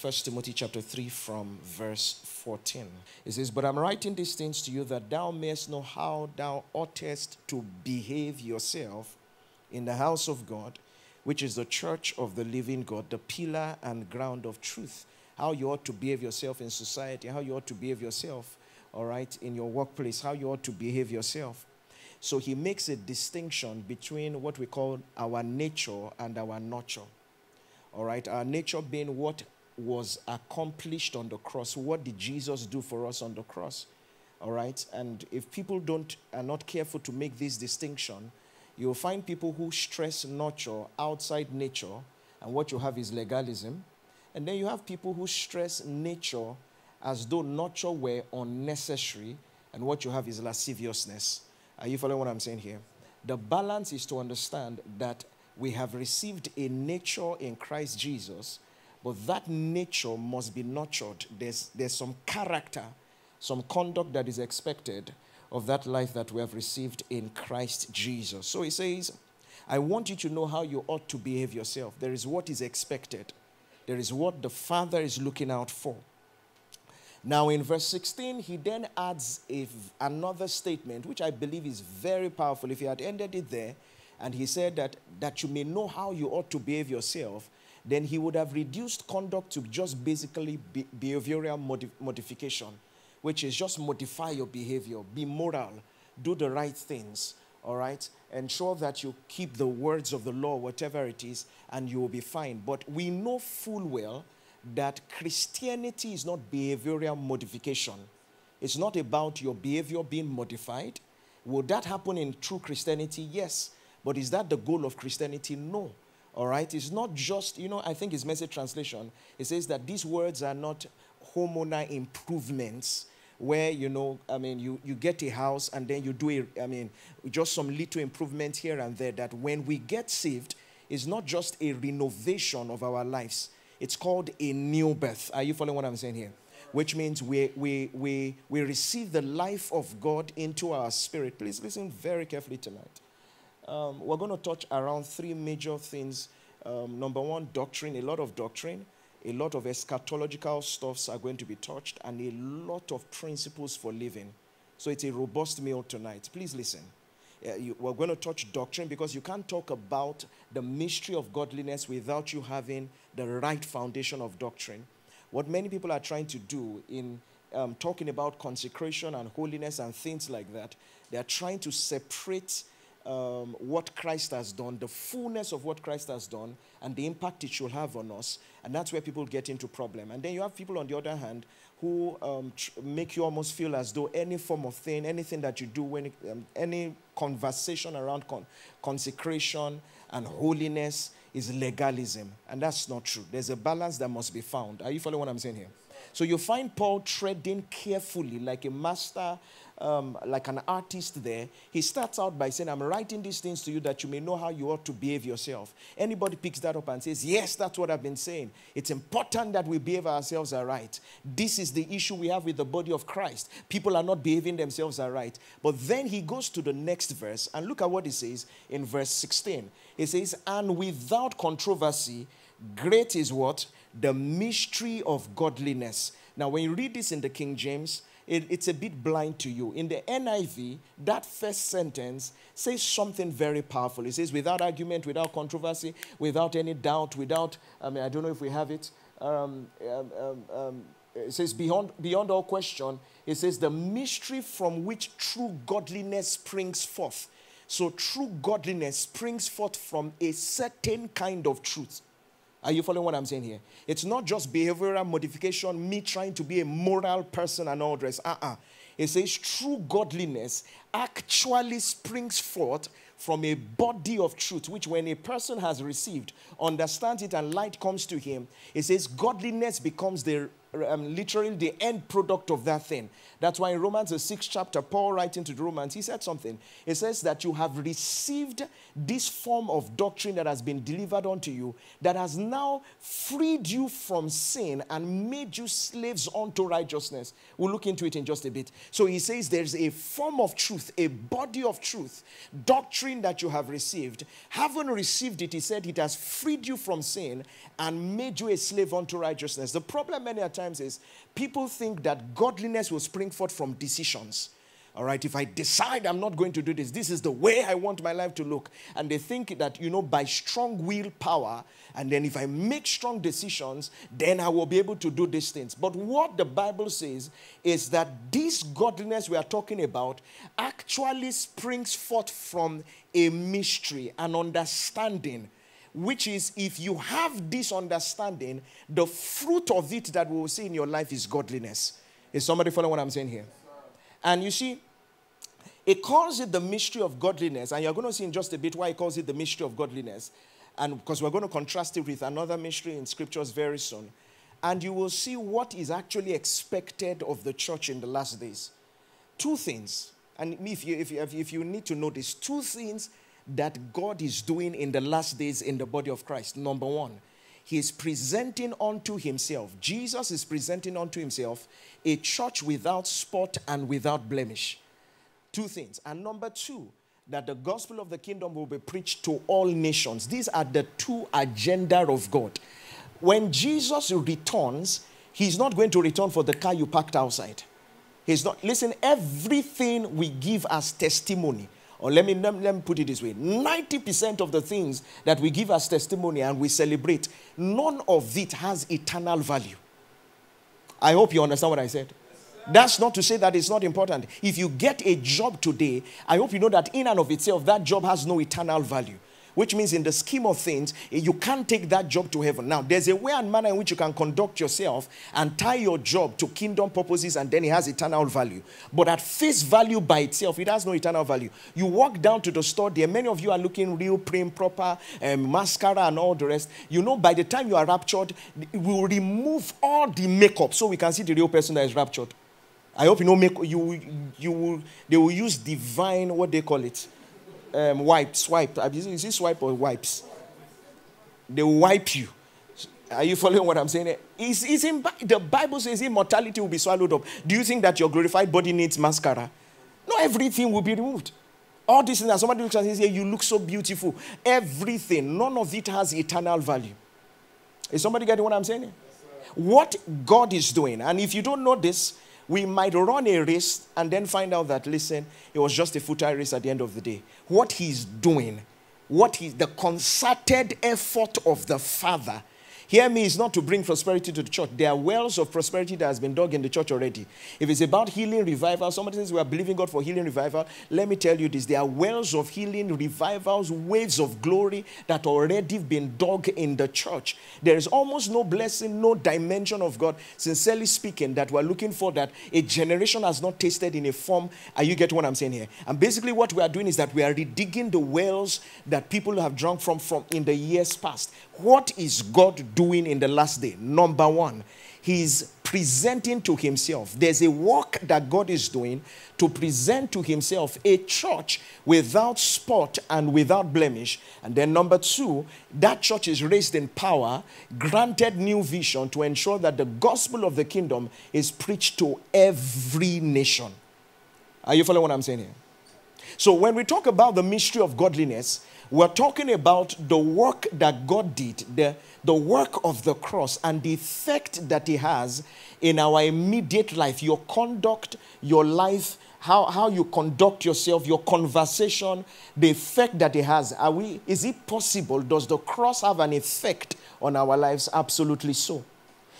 1 Timothy chapter 3 from verse 14. It says, But I'm writing these things to you that thou mayest know how thou oughtest to behave yourself in the house of God, which is the church of the living God, the pillar and ground of truth. How you ought to behave yourself in society, how you ought to behave yourself, all right, in your workplace, how you ought to behave yourself. So he makes a distinction between what we call our nature and our nurture. All right, our nature being what was accomplished on the cross. What did Jesus do for us on the cross? All right, and if people don't are not careful to make this distinction, you'll find people who stress nurture outside nature, and what you have is legalism. And then you have people who stress nature as though nurture were unnecessary, and what you have is lasciviousness. Are you following what I'm saying here? The balance is to understand that we have received a nature in Christ Jesus, but that nature must be nurtured. There's, there's some character, some conduct that is expected of that life that we have received in Christ Jesus. So he says, I want you to know how you ought to behave yourself. There is what is expected, there is what the Father is looking out for. Now, in verse 16, he then adds a, another statement, which I believe is very powerful. If he had ended it there, and he said that, that you may know how you ought to behave yourself, then he would have reduced conduct to just basically be behavioral modi modification, which is just modify your behavior, be moral, do the right things, all right? Ensure that you keep the words of the law, whatever it is, and you will be fine. But we know full well that Christianity is not behavioral modification. It's not about your behavior being modified. Will that happen in true Christianity? Yes. But is that the goal of Christianity? No. All right? It's not just, you know, I think his message translation, it says that these words are not homeowner improvements where, you know, I mean, you, you get a house and then you do, a, I mean, just some little improvement here and there that when we get saved, it's not just a renovation of our lives. It's called a new birth. Are you following what I'm saying here? Which means we, we, we, we receive the life of God into our spirit. Please listen very carefully tonight. Um, we're going to touch around three major things. Um, number one, doctrine, a lot of doctrine, a lot of eschatological stuffs are going to be touched, and a lot of principles for living. So it's a robust meal tonight. Please listen. Uh, you, we're going to touch doctrine because you can't talk about the mystery of godliness without you having the right foundation of doctrine. What many people are trying to do in um, talking about consecration and holiness and things like that, they are trying to separate um, what Christ has done, the fullness of what Christ has done, and the impact it should have on us. And that's where people get into problem. And then you have people, on the other hand, who um, make you almost feel as though any form of thing, anything that you do, when um, any conversation around con consecration and holiness is legalism. And that's not true. There's a balance that must be found. Are you following what I'm saying here? So you find Paul treading carefully like a master um, like an artist there, he starts out by saying, I'm writing these things to you that you may know how you ought to behave yourself. Anybody picks that up and says, Yes, that's what I've been saying. It's important that we behave ourselves aright. This is the issue we have with the body of Christ. People are not behaving themselves aright. But then he goes to the next verse and look at what he says in verse 16. He says, And without controversy, great is what? The mystery of godliness. Now, when you read this in the King James, it, it's a bit blind to you. In the NIV, that first sentence says something very powerful. It says, without argument, without controversy, without any doubt, without, I mean, I don't know if we have it. Um, um, um, um it says, beyond, beyond all question, it says, the mystery from which true godliness springs forth. So, true godliness springs forth from a certain kind of truth. Are you following what I'm saying here? It's not just behavioral modification, me trying to be a moral person and all this. Uh uh It says true godliness actually springs forth from a body of truth, which when a person has received, understands it, and light comes to him, it says godliness becomes the um, literally the end product of that thing. That's why in Romans, the sixth chapter, Paul writing to the Romans, he said something. He says that you have received this form of doctrine that has been delivered unto you, that has now freed you from sin and made you slaves unto righteousness. We'll look into it in just a bit. So he says there's a form of truth, a body of truth, doctrine that you have received. Having received it, he said it has freed you from sin and made you a slave unto righteousness. The problem many is people think that godliness will spring forth from decisions. All right, if I decide I'm not going to do this, this is the way I want my life to look. And they think that, you know, by strong willpower, and then if I make strong decisions, then I will be able to do these things. But what the Bible says is that this godliness we are talking about actually springs forth from a mystery, an understanding which is if you have this understanding, the fruit of it that we will see in your life is godliness. Is somebody following what I'm saying here? And you see, it calls it the mystery of godliness, and you're going to see in just a bit why it calls it the mystery of godliness. And because we're going to contrast it with another mystery in scriptures very soon. And you will see what is actually expected of the church in the last days. Two things. And if you, if you, if you need to know this, two things that God is doing in the last days in the body of Christ. Number one, He is presenting unto Himself, Jesus is presenting unto Himself a church without spot and without blemish. Two things. And number two, that the gospel of the kingdom will be preached to all nations. These are the two agenda of God. When Jesus returns, he's not going to return for the car you parked outside. He's not. Listen, everything we give as testimony or let me, let me, put it this way 90% of the things that we give as testimony and we celebrate, none of it has eternal value. I hope you understand what I said. That's not to say that it's not important. If you get a job today, I hope you know that in and of itself, that job has no eternal value which means in the scheme of things, you can't take that job to heaven. Now, there's a way and manner in which you can conduct yourself and tie your job to kingdom purposes, and then it has eternal value. But at face value by itself, it has no eternal value. You walk down to the store there, many of you are looking real, prim, proper, um, mascara, and all the rest. You know, by the time you are raptured, we will remove all the makeup so we can see the real person that is raptured. I hope you know make you you they will use divine what they call it um, wipe, swipe. Is it swipe or wipes? They wipe you. Are you following what I'm saying? It's, it's in, the Bible says immortality will be swallowed up. Do you think that your glorified body needs mascara? No, everything will be removed. All this and somebody looks and says, You look so beautiful. Everything, none of it has eternal value. Is somebody getting what I'm saying? Yes, what God is doing, and if you don't know this, we might run a race and then find out that, listen, it was just a futile race at the end of the day. What he's doing, what he, the concerted effort of the Father Hear me, is not to bring prosperity to the church. There are wells of prosperity that has been dug in the church already. If it's about healing revival, somebody says we are believing God for healing revival. Let me tell you this there are wells of healing revivals, waves of glory that already have been dug in the church. There is almost no blessing, no dimension of God, sincerely speaking, that we're looking for that a generation has not tasted in a form. Are you getting what I'm saying here? And basically, what we are doing is that we are redigging the wells that people have drunk from, from in the years past. What is God doing in the last day? Number one, He's presenting to Himself. There's a work that God is doing to present to Himself a church without spot and without blemish. And then, number two, that church is raised in power, granted new vision to ensure that the gospel of the kingdom is preached to every nation. Are you following what I'm saying here? So, when we talk about the mystery of godliness, we're talking about the work that God did, the, the work of the cross, and the effect that it has in our immediate life, your conduct, your life, how, how you conduct yourself, your conversation, the effect that it has. Are we, is it possible? Does the cross have an effect on our lives? Absolutely so.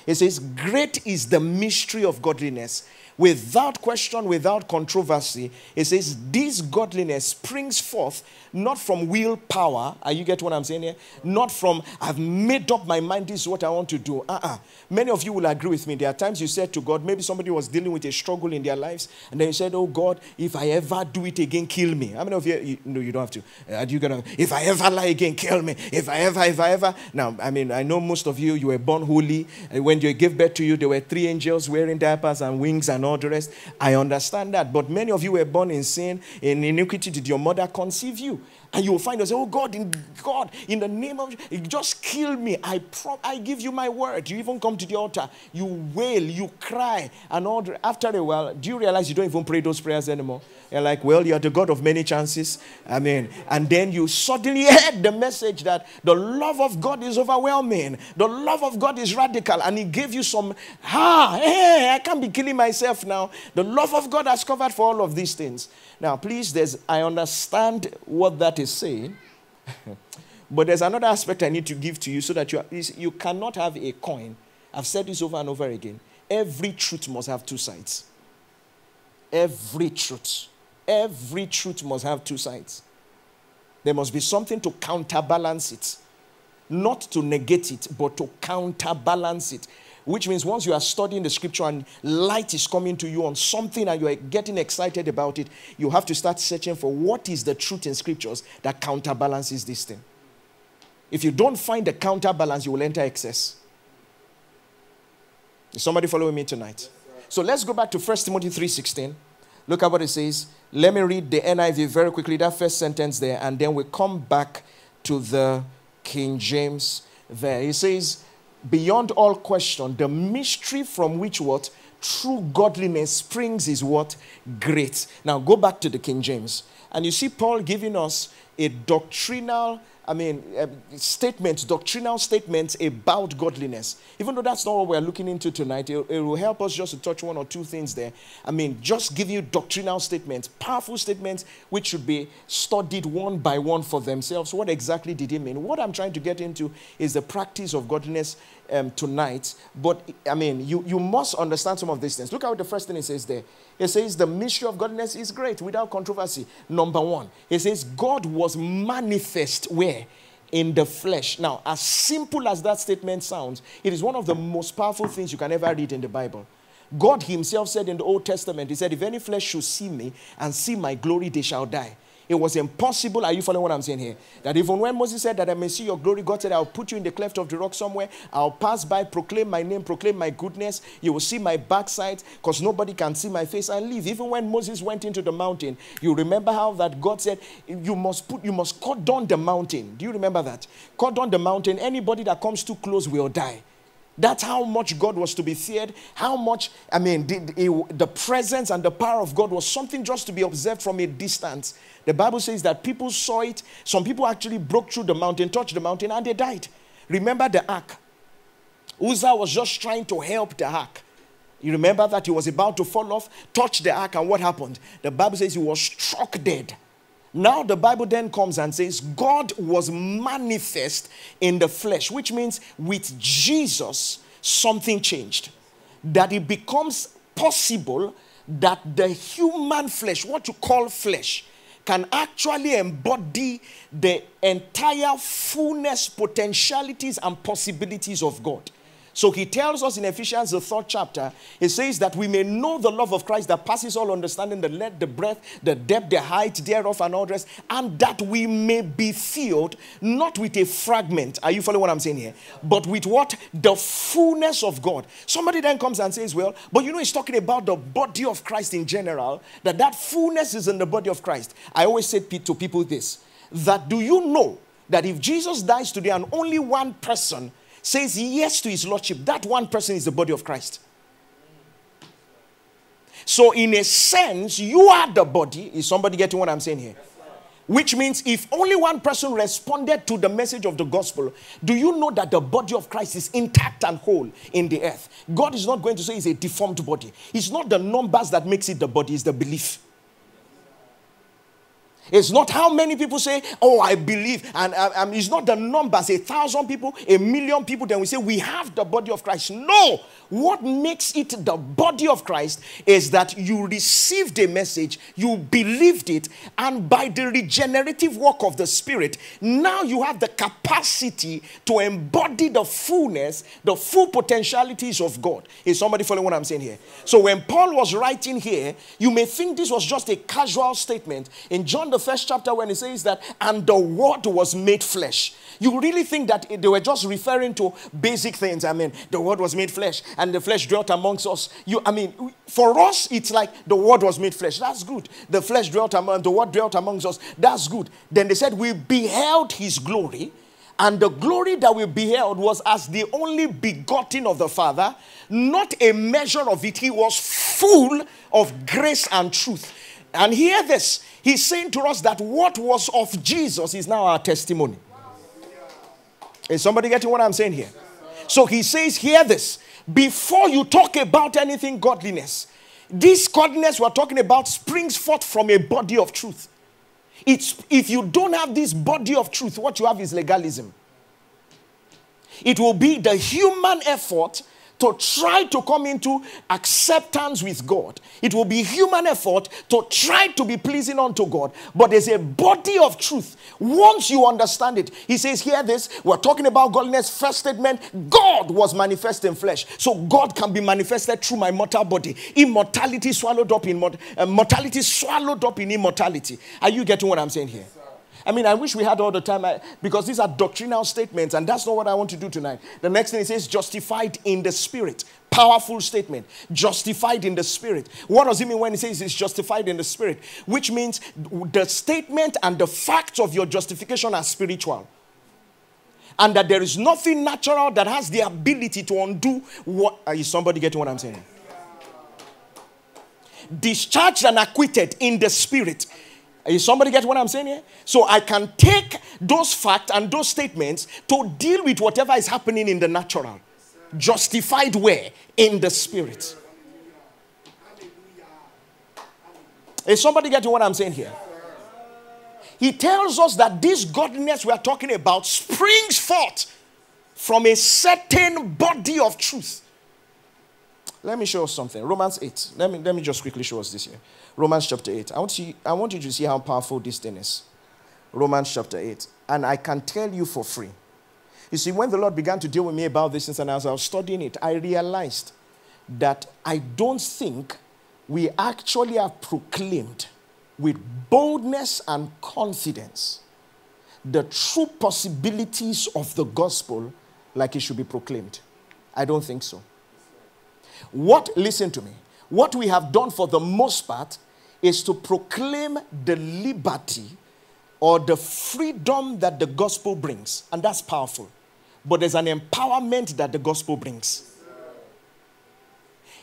It says, Great is the mystery of godliness. Without question, without controversy, it says, This godliness springs forth not from willpower. Are you get what I'm saying here? Not from, I've made up my mind, this is what I want to do. Uh uh Many of you will agree with me. There are times you said to God, maybe somebody was dealing with a struggle in their lives, and then you said, Oh God, if I ever do it again, kill me. How many of you, you no, you don't have to. Uh, you gonna, if I ever lie again, kill me. If I ever, if I ever. Now, I mean, I know most of you, you were born holy. When you gave birth to you, there were three angels wearing diapers and wings and all rest. I understand that. But many of you were born in sin, in iniquity. Did your mother conceive you? And you will find yourself, oh God, in God, in the name of just kill me. I pro- I give you my word. You even come to the altar, you wail, you cry, and all the, after a while, do you realize you don't even pray those prayers anymore? You're like, well, you're the God of many chances. I mean, and then you suddenly heard the message that the love of God is overwhelming, the love of God is radical, and He gave you some, ah, hey, I can't be killing myself now. The love of God has covered for all of these things. Now, please, there's I understand what that is saying. but there's another aspect I need to give to you so that you, are, you cannot have a coin. I've said this over and over again. Every truth must have two sides. Every truth. Every truth must have two sides. There must be something to counterbalance it. Not to negate it, but to counterbalance it. Which means once you are studying the scripture and light is coming to you on something and you are getting excited about it, you have to start searching for what is the truth in scriptures that counterbalances this thing. If you don't find the counterbalance, you will enter excess. Is somebody following me tonight? So let's go back to 1 Timothy 3:16. Look at what it says. Let me read the NIV very quickly, that first sentence there, and then we come back to the King James there. He says, beyond all question, the mystery from which what? True godliness springs is what? Great. Now go back to the King James, and you see Paul giving us a doctrinal I mean, uh, statements, doctrinal statements about godliness. Even though that's not what we're looking into tonight, it, it, will help us just to touch one or two things there. I mean, just give you doctrinal statements, powerful statements, which should be studied one by one for themselves. What exactly did he mean? What I'm trying to get into is the practice of godliness um, tonight. But, I mean, you, you must understand some of these things. Look at what the first thing it says there. It says the mystery of godliness is great without controversy. Number one, it says God was manifest where? In the flesh. Now, as simple as that statement sounds, it is one of the most powerful things you can ever read in the Bible. God Himself said in the Old Testament, He said, If any flesh should see me and see my glory, they shall die. It was impossible. Are you following what I'm saying here? That even when Moses said that I may see your glory, God said, I'll put you in the cleft of the rock somewhere. I'll pass by, proclaim my name, proclaim my goodness. You will see my backside because nobody can see my face and leave. Even when Moses went into the mountain, you remember how that God said, You must put, you must cut down the mountain. Do you remember that? Cut down the mountain. Anybody that comes too close will die. That's how much God was to be feared. How much, I mean, the, the, presence and the power of God was something just to be observed from a distance. The Bible says that people saw it. Some people actually broke through the mountain, touched the mountain, and they died. Remember the ark? Uzzah was just trying to help the ark. You remember that he was about to fall off, touch the ark, and what happened? The Bible says he was struck dead. Now, the Bible then comes and says, God was manifest in the flesh, which means with Jesus, something changed. That it becomes possible that the human flesh, what you call flesh, can actually embody the entire fullness, potentialities, and possibilities of God. So he tells us in Ephesians, the third chapter, he says that we may know the love of Christ that passes all understanding, the length, the breadth, the depth, the height thereof, and all this, and that we may be filled not with a fragment. Are you following what I'm saying here? But with what? The fullness of God. Somebody then comes and says, Well, but you know, he's talking about the body of Christ in general, that that fullness is in the body of Christ. I always say to people this that do you know that if Jesus dies today and only one person says yes to his lordship, that one person is the body of Christ. So, in a sense, you are the body. Is somebody getting what I'm saying here? Which means if only one person responded to the message of the gospel, do you know that the body of Christ is intact and whole in the earth? God is not going to say it's a deformed body. It's not the numbers that makes it the body, it's the belief. It's not how many people say, Oh, I believe. And um, it's not the numbers, a thousand people, a million people. Then we say, We have the body of Christ. No. What makes it the body of Christ is that you received a message, you believed it, and by the regenerative work of the Spirit, now you have the capacity to embody the fullness, the full potentialities of God. Is somebody following what I'm saying here? So when Paul was writing here, you may think this was just a casual statement. In John, the first chapter, when he says that, and the word was made flesh, you really think that they were just referring to basic things. I mean, the word was made flesh and the flesh dwelt amongst us. You, I mean, for us, it's like the word was made flesh. That's good. The flesh dwelt among, the word dwelt amongst us. That's good. Then they said, we beheld his glory. And the glory that we beheld was as the only begotten of the Father, not a measure of it. He was full of grace and truth. And hear this He's saying to us that what was of Jesus is now our testimony. Is somebody getting what I'm saying here? So he says, Hear this. Before you talk about anything godliness, this godliness we're talking about springs forth from a body of truth. It's, if you don't have this body of truth, what you have is legalism. It will be the human effort to try to come into acceptance with God. It will be human effort to try to be pleasing unto God. But there's a body of truth. Once you understand it, he says, Hear this. We're talking about godliness. First statement God was manifest in flesh. So God can be manifested through my mortal body. Immortality swallowed up in uh, mortality, swallowed up in immortality. Are you getting what I'm saying here? I mean, I wish we had all the time I, because these are doctrinal statements, and that's not what I want to do tonight. The next thing it says, justified in the spirit. Powerful statement. Justified in the spirit. What does it mean when it says it's justified in the spirit? Which means the statement and the facts of your justification are spiritual and that there is nothing natural that has the ability to undo what is somebody getting what I'm saying? Discharged and acquitted in the spirit. Is somebody get what I'm saying here? So I can take those facts and those statements to deal with whatever is happening in the natural. Justified where? In the spirit. Is somebody getting what I'm saying here? He tells us that this godliness we are talking about springs forth from a certain body of truth. Let me show us something. Romans 8. Let me, let me just quickly show us this here. Romans chapter 8. I want, you, I want you to see how powerful this thing is. Romans chapter 8. And I can tell you for free. You see, when the Lord began to deal with me about this, and as I was studying it, I realized that I don't think we actually have proclaimed with boldness and confidence the true possibilities of the gospel like it should be proclaimed. I don't think so. What, listen to me, what we have done for the most part is to proclaim the liberty or the freedom that the gospel brings. And that's powerful. But there's an empowerment that the gospel brings.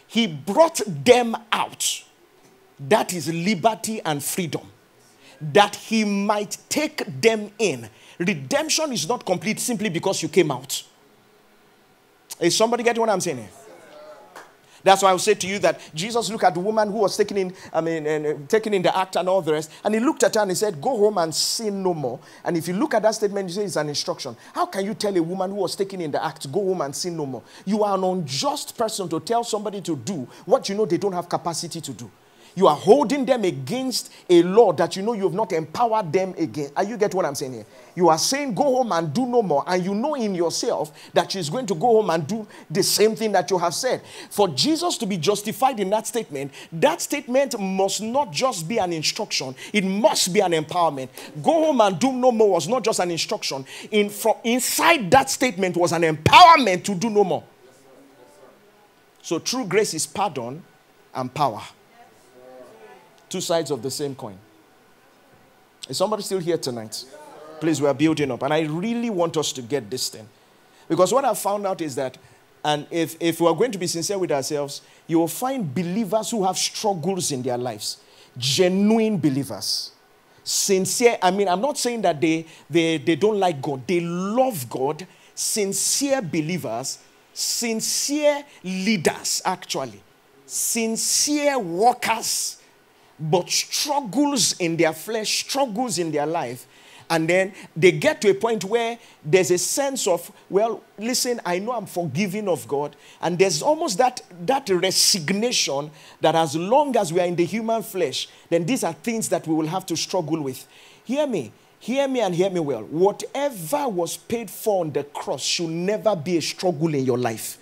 He brought them out. That is liberty and freedom. That he might take them in. Redemption is not complete simply because you came out. Is somebody getting what I'm saying here? That's why I will say to you that Jesus looked at the woman who was taken in, I mean, and, uh, taken in the act and all the rest, and he looked at her and he said, Go home and sin no more. And if you look at that statement, you say it's an instruction. How can you tell a woman who was taken in the act, go home and sin no more? You are an unjust person to tell somebody to do what you know they don't have capacity to do. You are holding them against a law that you know you have not empowered them against. Are you get what I'm saying here? You are saying go home and do no more, and you know in yourself that she's going to go home and do the same thing that you have said. For Jesus to be justified in that statement, that statement must not just be an instruction, it must be an empowerment. Go home and do no more was not just an instruction. In from inside that statement was an empowerment to do no more. So true grace is pardon and power. Two sides of the same coin. Is somebody still here tonight? Please, we are building up. And I really want us to get this thing. Because what I found out is that, and if, if we are going to be sincere with ourselves, you will find believers who have struggles in their lives. Genuine believers. Sincere, I mean, I'm not saying that they, they, they don't like God, they love God. Sincere believers, sincere leaders, actually, sincere workers but struggles in their flesh, struggles in their life. And then they get to a point where there's a sense of, well, listen, I know I'm forgiven of God. And there's almost that, that resignation that as long as we are in the human flesh, then these are things that we will have to struggle with. Hear me. Hear me and hear me well. Whatever was paid for on the cross should never be a struggle in your life.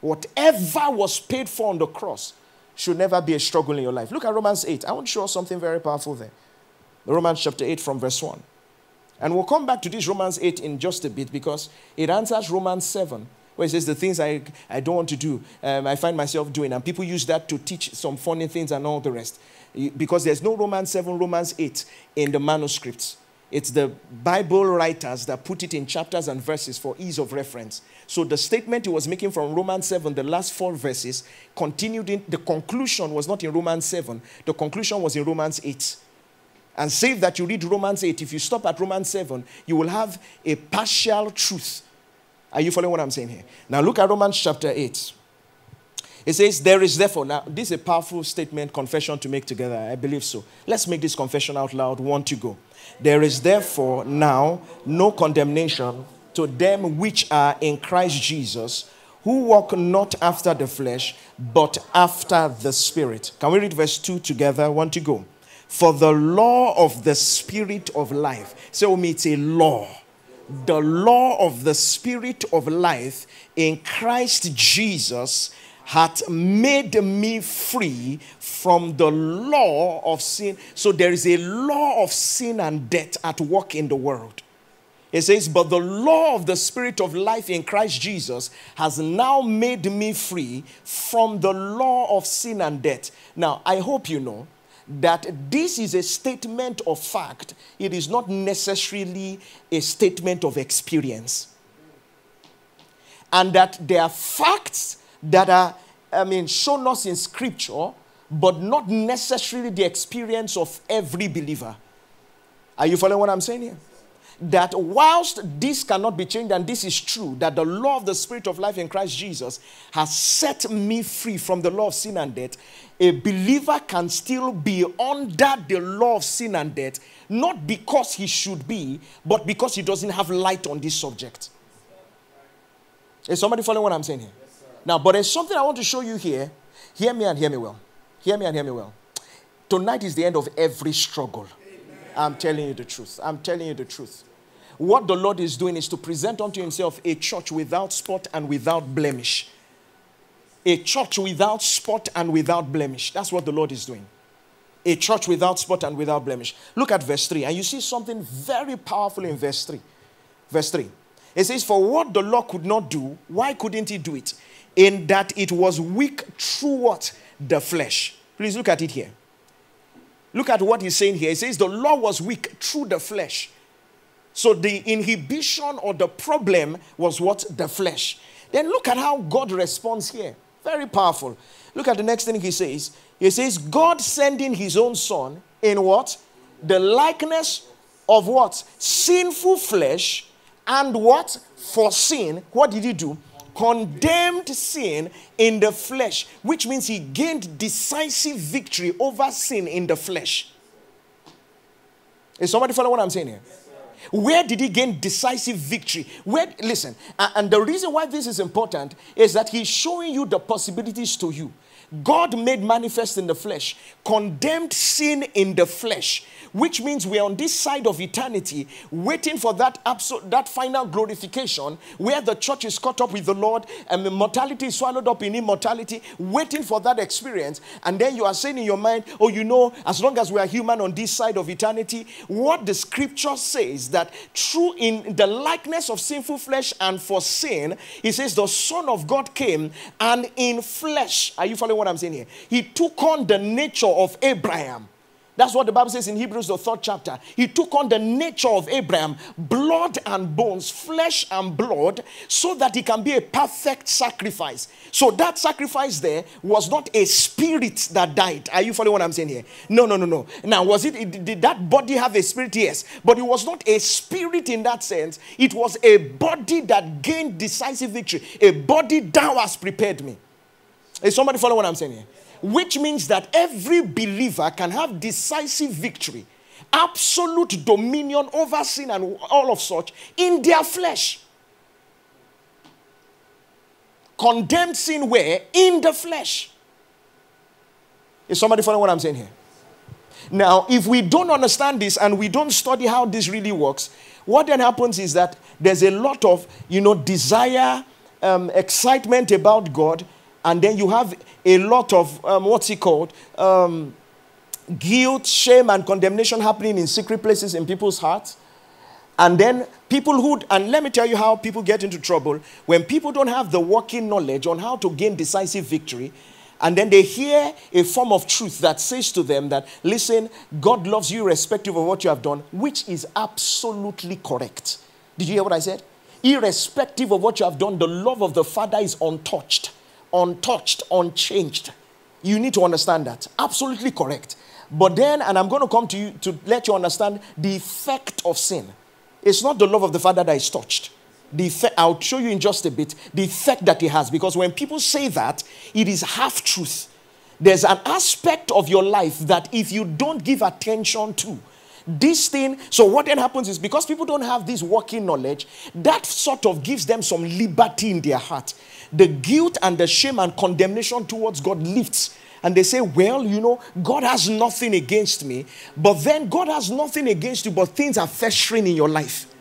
Whatever was paid for on the cross should never be a struggle in your life. Look at Romans 8. I want to show us something very powerful there. Romans chapter 8 from verse 1. And we'll come back to this Romans 8 in just a bit because it answers Romans 7, where it says the things I, I don't want to do, um, I find myself doing. And people use that to teach some funny things and all the rest. Because there's no Romans 7, Romans 8 in the manuscripts. It's the Bible writers that put it in chapters and verses for ease of reference. So the statement he was making from Romans 7, the last four verses, continued in the conclusion was not in Romans 7, the conclusion was in Romans 8. And save that you read Romans 8, if you stop at Romans 7, you will have a partial truth. Are you following what I'm saying here? Now look at Romans chapter 8. It says, There is therefore, now this is a powerful statement, confession to make together. I believe so. Let's make this confession out loud. One to go. There is therefore now no condemnation to them which are in Christ Jesus, who walk not after the flesh, but after the Spirit. Can we read verse 2 together? One to go. For the law of the Spirit of life. So it's a law. The law of the Spirit of life in Christ Jesus hath made me free from the law of sin. So there is a law of sin and death at work in the world. It says, But the law of the Spirit of life in Christ Jesus has now made me free from the law of sin and death. Now, I hope you know that this is a statement of fact, it is not necessarily a statement of experience. And that there are facts that are, I mean, shown us in scripture, but not necessarily the experience of every believer. Are you following what I'm saying here? That whilst this cannot be changed, and this is true, that the law of the Spirit of life in Christ Jesus has set me free from the law of sin and death, a believer can still be under the law of sin and death, not because he should be, but because he doesn't have light on this subject. Is somebody following what I'm saying here? Now, but there's something I want to show you here. Hear me and hear me well. Hear me and hear me well. Tonight is the end of every struggle. Amen. I'm telling you the truth. I'm telling you the truth. What the Lord is doing is to present unto himself a church without spot and without blemish. A church without spot and without blemish. That's what the Lord is doing. A church without spot and without blemish. Look at verse 3, and you see something very powerful in verse 3. Verse 3. It says, For what the law could not do, why couldn't he do it? In that it was weak through what? The flesh. Please look at it here. Look at what he's saying here. He says, The law was weak through the flesh. So the inhibition or the problem was what? The flesh. Then look at how God responds here. Very powerful. Look at the next thing he says. He says, God sending his own son in what? The likeness of what? Sinful flesh and what? For sin. What did he do? Condemned sin in the flesh, which means he gained decisive victory over sin in the flesh. Is somebody follow what I'm saying here? Where did he gain decisive victory? Where listen, and the reason why this is important is that he's showing you the possibilities to you. God made manifest in the flesh, condemned sin in the flesh, which means we're on this side of eternity waiting for that absolute, that final glorification where the church is caught up with the Lord and the mortality is swallowed up in immortality, waiting for that experience. And then you are saying in your mind, oh, you know, as long as we are human on this side of eternity, what the scripture says that true in the likeness of sinful flesh and for sin, he says the Son of God came and in flesh. Are you following what I'm saying here? He took on the nature of Abraham. That's what the Bible says in Hebrews, the third chapter. He took on the nature of Abraham, blood and bones, flesh and blood, so that he can be a perfect sacrifice. So that sacrifice there was not a spirit that died. Are you following what I'm saying here? No, no, no, no. Now, was it, did that body have a spirit? Yes. But it was not a spirit in that sense. It was a body that gained decisive victory. A body thou hast prepared me. Is somebody following what I'm saying here? Which means that every believer can have decisive victory, absolute dominion over sin and all of such in their flesh. Condemned sin where? In the flesh. Is somebody following what I'm saying here? Now, if we don't understand this and we don't study how this really works, what then happens is that there's a lot of, you know, desire, um, excitement about God, and then you have a lot of, um, what's it called? Um, guilt, shame, and condemnation happening in secret places in people's hearts. And then people who, and let me tell you how people get into trouble. When people don't have the working knowledge on how to gain decisive victory, and then they hear a form of truth that says to them that, listen, God loves you irrespective of what you have done, which is absolutely correct. Did you hear what I said? Irrespective of what you have done, the love of the Father is untouched, untouched, unchanged. You need to understand that. Absolutely correct. But then, and I'm going to come to you to let you understand the effect of sin. It's not the love of the Father that is touched the effect, I'll show you in just a bit the effect that it has. Because when people say that, it is half truth. There's an aspect of your life that if you don't give attention to, this thing, so what then happens is because people don't have this working knowledge, that sort of gives them some liberty in their heart. The guilt and the shame and condemnation towards God lifts and they say, Well, you know, God has nothing against me. But then God has nothing against you, but things are festering in your life.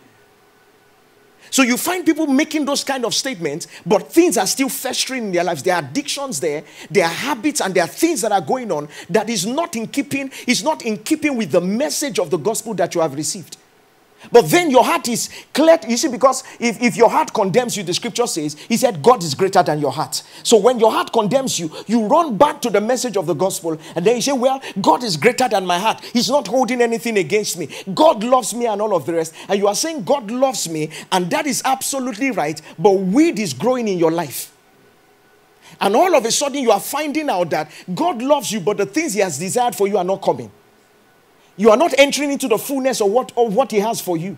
So you find people making those kind of statements, but things are still festering in their lives. There are addictions there, there are habits, and there are things that are going on that is not in keeping, is not in keeping with the message of the gospel that you have received. But then your heart is clear. You see, because if, if your heart condemns you, the scripture says, He said, God is greater than your heart. So when your heart condemns you, you run back to the message of the gospel. And then you say, Well, God is greater than my heart. He's not holding anything against me. God loves me and all of the rest. And you are saying, God loves me. And that is absolutely right. But weed is growing in your life. And all of a sudden, you are finding out that God loves you, but the things He has desired for you are not coming. You are not entering into the fullness of what, of what He has for you.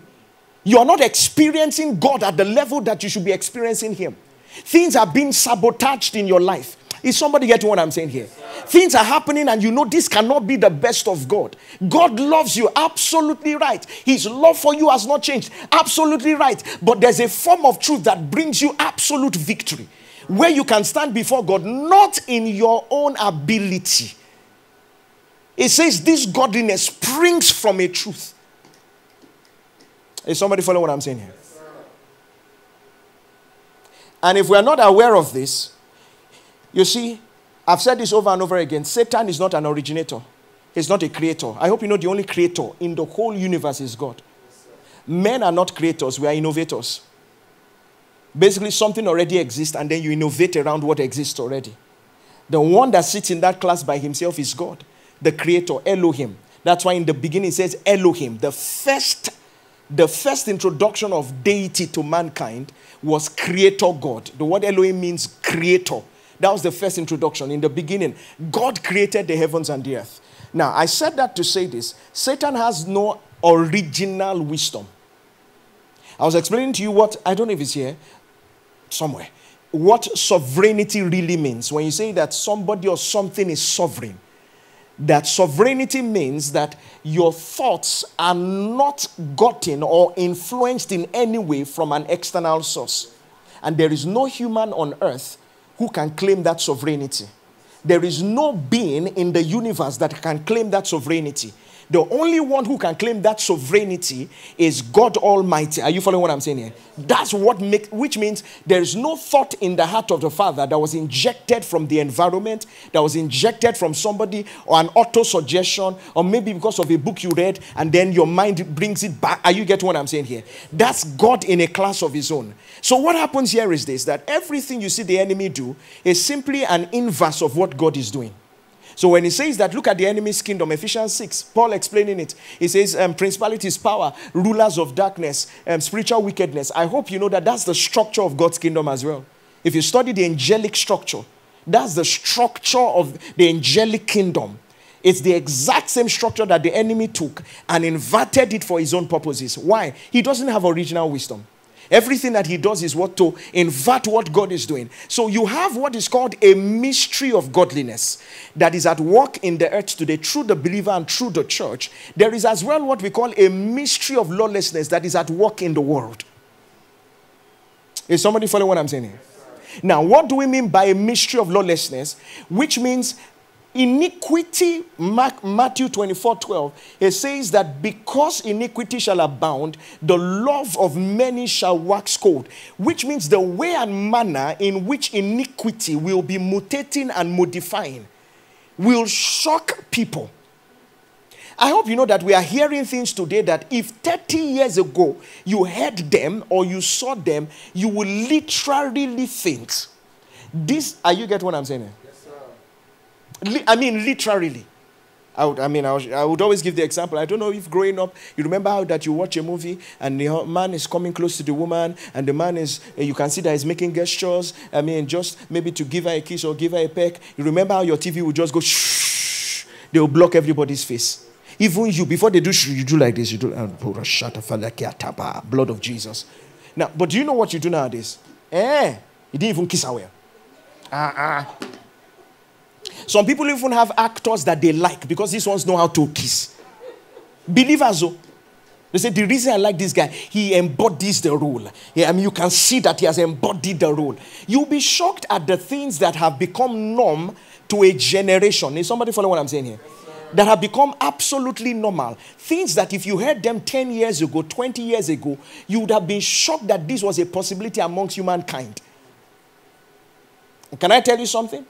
You are not experiencing God at the level that you should be experiencing Him. Things are being sabotaged in your life. Is somebody getting what I'm saying here? Things are happening, and you know this cannot be the best of God. God loves you, absolutely right. His love for you has not changed, absolutely right. But there's a form of truth that brings you absolute victory where you can stand before God not in your own ability it says this godliness springs from a truth. Is somebody following what I'm saying here? And if we are not aware of this, you see, I've said this over and over again Satan is not an originator, he's not a creator. I hope you know the only creator in the whole universe is God. Men are not creators, we are innovators. Basically, something already exists, and then you innovate around what exists already. The one that sits in that class by himself is God the creator, Elohim. That's why in the beginning it says Elohim. The first, the first introduction of deity to mankind was creator God. The word Elohim means creator. That was the first introduction. In the beginning, God created the heavens and the earth. Now, I said that to say this Satan has no original wisdom. I was explaining to you what, I don't know if it's here, somewhere, what sovereignty really means. When you say that somebody or something is sovereign, that sovereignty means that your thoughts are not gotten or influenced in any way from an external source. And there is no human on earth who can claim that sovereignty. There is no being in the universe that can claim that sovereignty. The only one who can claim that sovereignty is God Almighty. Are you following what I'm saying here? That's what makes, which means there is no thought in the heart of the Father that was injected from the environment, that was injected from somebody, or an auto suggestion, or maybe because of a book you read, and then your mind brings it back. Are you getting what I'm saying here? That's God in a class of His own. So what happens here is this: that everything you see the enemy do is simply an inverse of what God is doing. So when he says that, look at the enemy's kingdom, Ephesians 6, Paul explaining it. He says, um, principalities, power, rulers of darkness, um, spiritual wickedness. I hope you know that that's the structure of God's kingdom as well. If you study the angelic structure, that's the structure of the angelic kingdom. It's the exact same structure that the enemy took and inverted it for his own purposes. Why? He doesn't have original wisdom. Everything that he does is what to invert what God is doing. So you have what is called a mystery of godliness that is at work in the earth today through the believer and through the church. There is as well what we call a mystery of lawlessness that is at work in the world. Is somebody following what I'm saying here? Now, what do we mean by a mystery of lawlessness? Which means iniquity, Mark, Matthew 24 12, it says that because iniquity shall abound, the love of many shall wax cold, which means the way and manner in which iniquity will be mutating and modifying will shock people. I hope you know that we are hearing things today that if 30 years ago you heard them or you saw them, you will literally think. This, are you get what I'm saying? I mean, literally. I, would, I mean, I, was, I, would always give the example. I don't know if growing up, you remember how that you watch a movie and the man is coming close to the woman, and the man is, eh, you can see that he's making gestures. I mean, just maybe to give her a kiss or give her a peck. You remember how your TV would just go shh, they will block everybody's face. Even you, before they do you do like this. You do, ah, blood of Jesus. Now, but do you know what you do nowadays? Eh, you didn't even kiss her. Ah, ah. Some people even have actors that they like because these ones know how to kiss. Believers, though. They say, the reason I like this guy, he embodies the role. Yeah, I mean, you can see that he has embodied the role. You'll be shocked at the things that have become norm to a generation. Is somebody follow what I'm saying here? that have become absolutely normal. Things that if you heard them 10 years ago, 20 years ago, you would have been shocked that this was a possibility amongst humankind. Can I tell you something?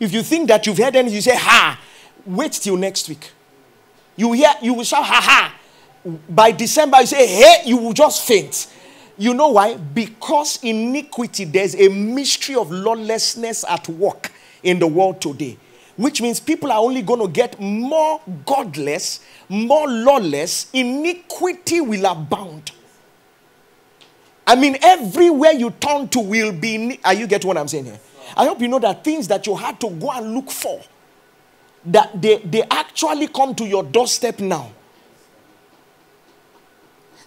If you think that you've heard anything, you say, ha, wait till next week. You hear, you will shout, ha ha. By December, you say, hey, you will just faint. You know why? Because iniquity, there's a mystery of lawlessness at work in the world today. Which means people are only going to get more godless, more lawless. Iniquity will abound. I mean, everywhere you turn to will be. Are you getting what I'm saying here? I hope you know that things that you had to go and look for, that they, they actually come to your doorstep now.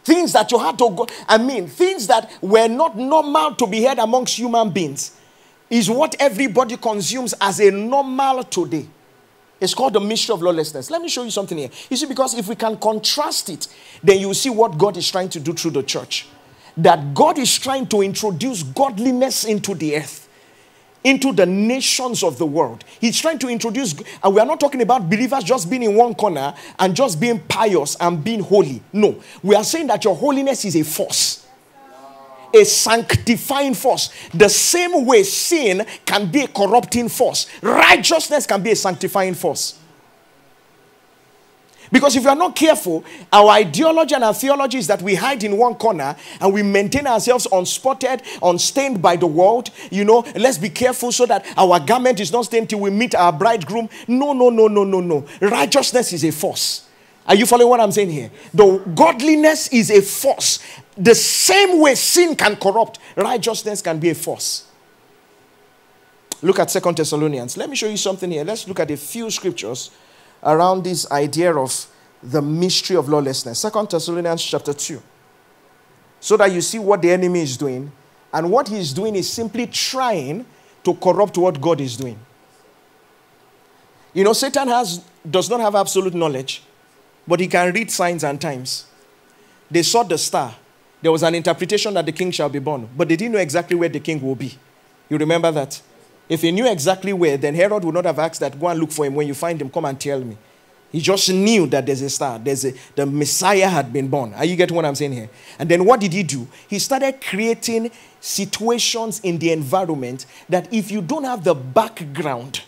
Things that you had to go, I mean, things that were not normal to be heard amongst human beings is what everybody consumes as a normal today. It's called the mystery of lawlessness. Let me show you something here. You see, because if we can contrast it, then you see what God is trying to do through the church. That God is trying to introduce godliness into the earth into the nations of the world. He's trying to introduce, and we are not talking about believers just being in one corner and just being pious and being holy. No, we are saying that your holiness is a force, a sanctifying force. The same way sin can be a corrupting force, righteousness can be a sanctifying force. Because if we are not careful, our ideology and our theology is that we hide in one corner and we maintain ourselves unspotted, unstained by the world. You know, let's be careful so that our garment is not stained till we meet our bridegroom. No, no, no, no, no, no. Righteousness is a force. Are you following what I'm saying here? The godliness is a force. The same way sin can corrupt, righteousness can be a force. Look at Second Thessalonians. Let me show you something here. Let's look at a few scriptures around this idea of the mystery of lawlessness. Second Thessalonians chapter 2. So that you see what the enemy is doing. And what he is doing is simply trying to corrupt what God is doing. You know, Satan has, does not have absolute knowledge, but he can read signs and times. They saw the star. There was an interpretation that the king shall be born, but they didn't know exactly where the king will be. You remember that? If he knew exactly where, then Herod would not have asked that, go and look for him. When you find him, come and tell me. He just knew that there's a star. There's a, the Messiah had been born. Are you getting what I'm saying here? And then what did he do? He started creating situations in the environment that if you don't have the background,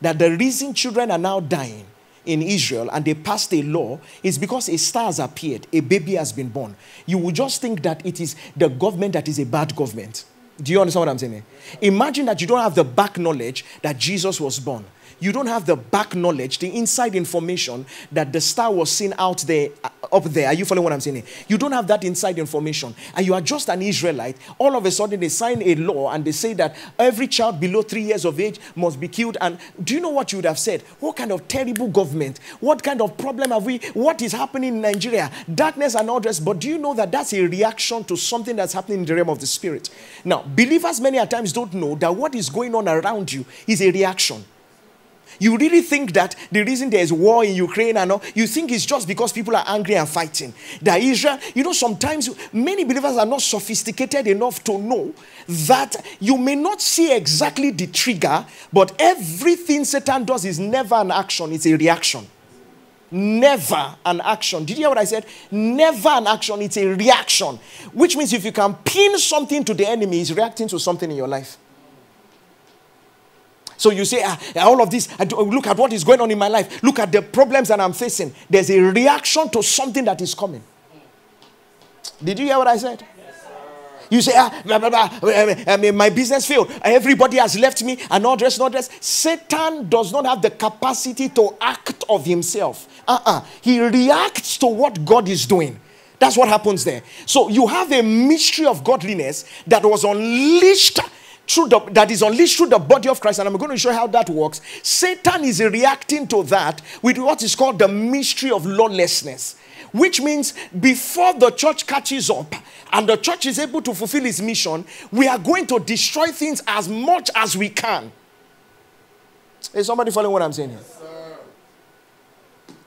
that the reason children are now dying in Israel and they passed a law is because a star has appeared, a baby has been born. You will just think that it is the government that is a bad government. Do you understand what I'm saying? Imagine that you don't have the back knowledge that Jesus was born. You don't have the back knowledge, the inside information that the star was seen out there, uh, up there. Are you following what I'm saying? You don't have that inside information, and you are just an Israelite. All of a sudden, they sign a law and they say that every child below three years of age must be killed. And do you know what you would have said? What kind of terrible government? What kind of problem have we? What is happening in Nigeria? Darkness and all this. But do you know that that's a reaction to something that's happening in the realm of the spirit? Now, believers many a times don't know that what is going on around you is a reaction. You really think that the reason there is war in Ukraine and all, you think it's just because people are angry and fighting. That Israel, you know, sometimes many believers are not sophisticated enough to know that you may not see exactly the trigger, but everything Satan does is never an action, it's a reaction. Never an action. Did you hear what I said? Never an action, it's a reaction. Which means if you can pin something to the enemy, he's reacting to something in your life. So you say, ah, all of this, look at what is going on in my life. Look at the problems that I'm facing. There's a reaction to something that is coming. Did you hear what I said? You say, ah, blah, blah, blah. I mean, my business failed. Everybody has left me and all this, not this. Satan does not have the capacity to act of himself. Uh-uh. He reacts to what God is doing. That's what happens there. So you have a mystery of godliness that was unleashed through the, that is unleashed through the body of Christ, and I'm going to show how that works. Satan is reacting to that with what is called the mystery of lawlessness, which means before the church catches up and the church is able to fulfill its mission, we are going to destroy things as much as we can. Is somebody following what I'm saying here? Yes,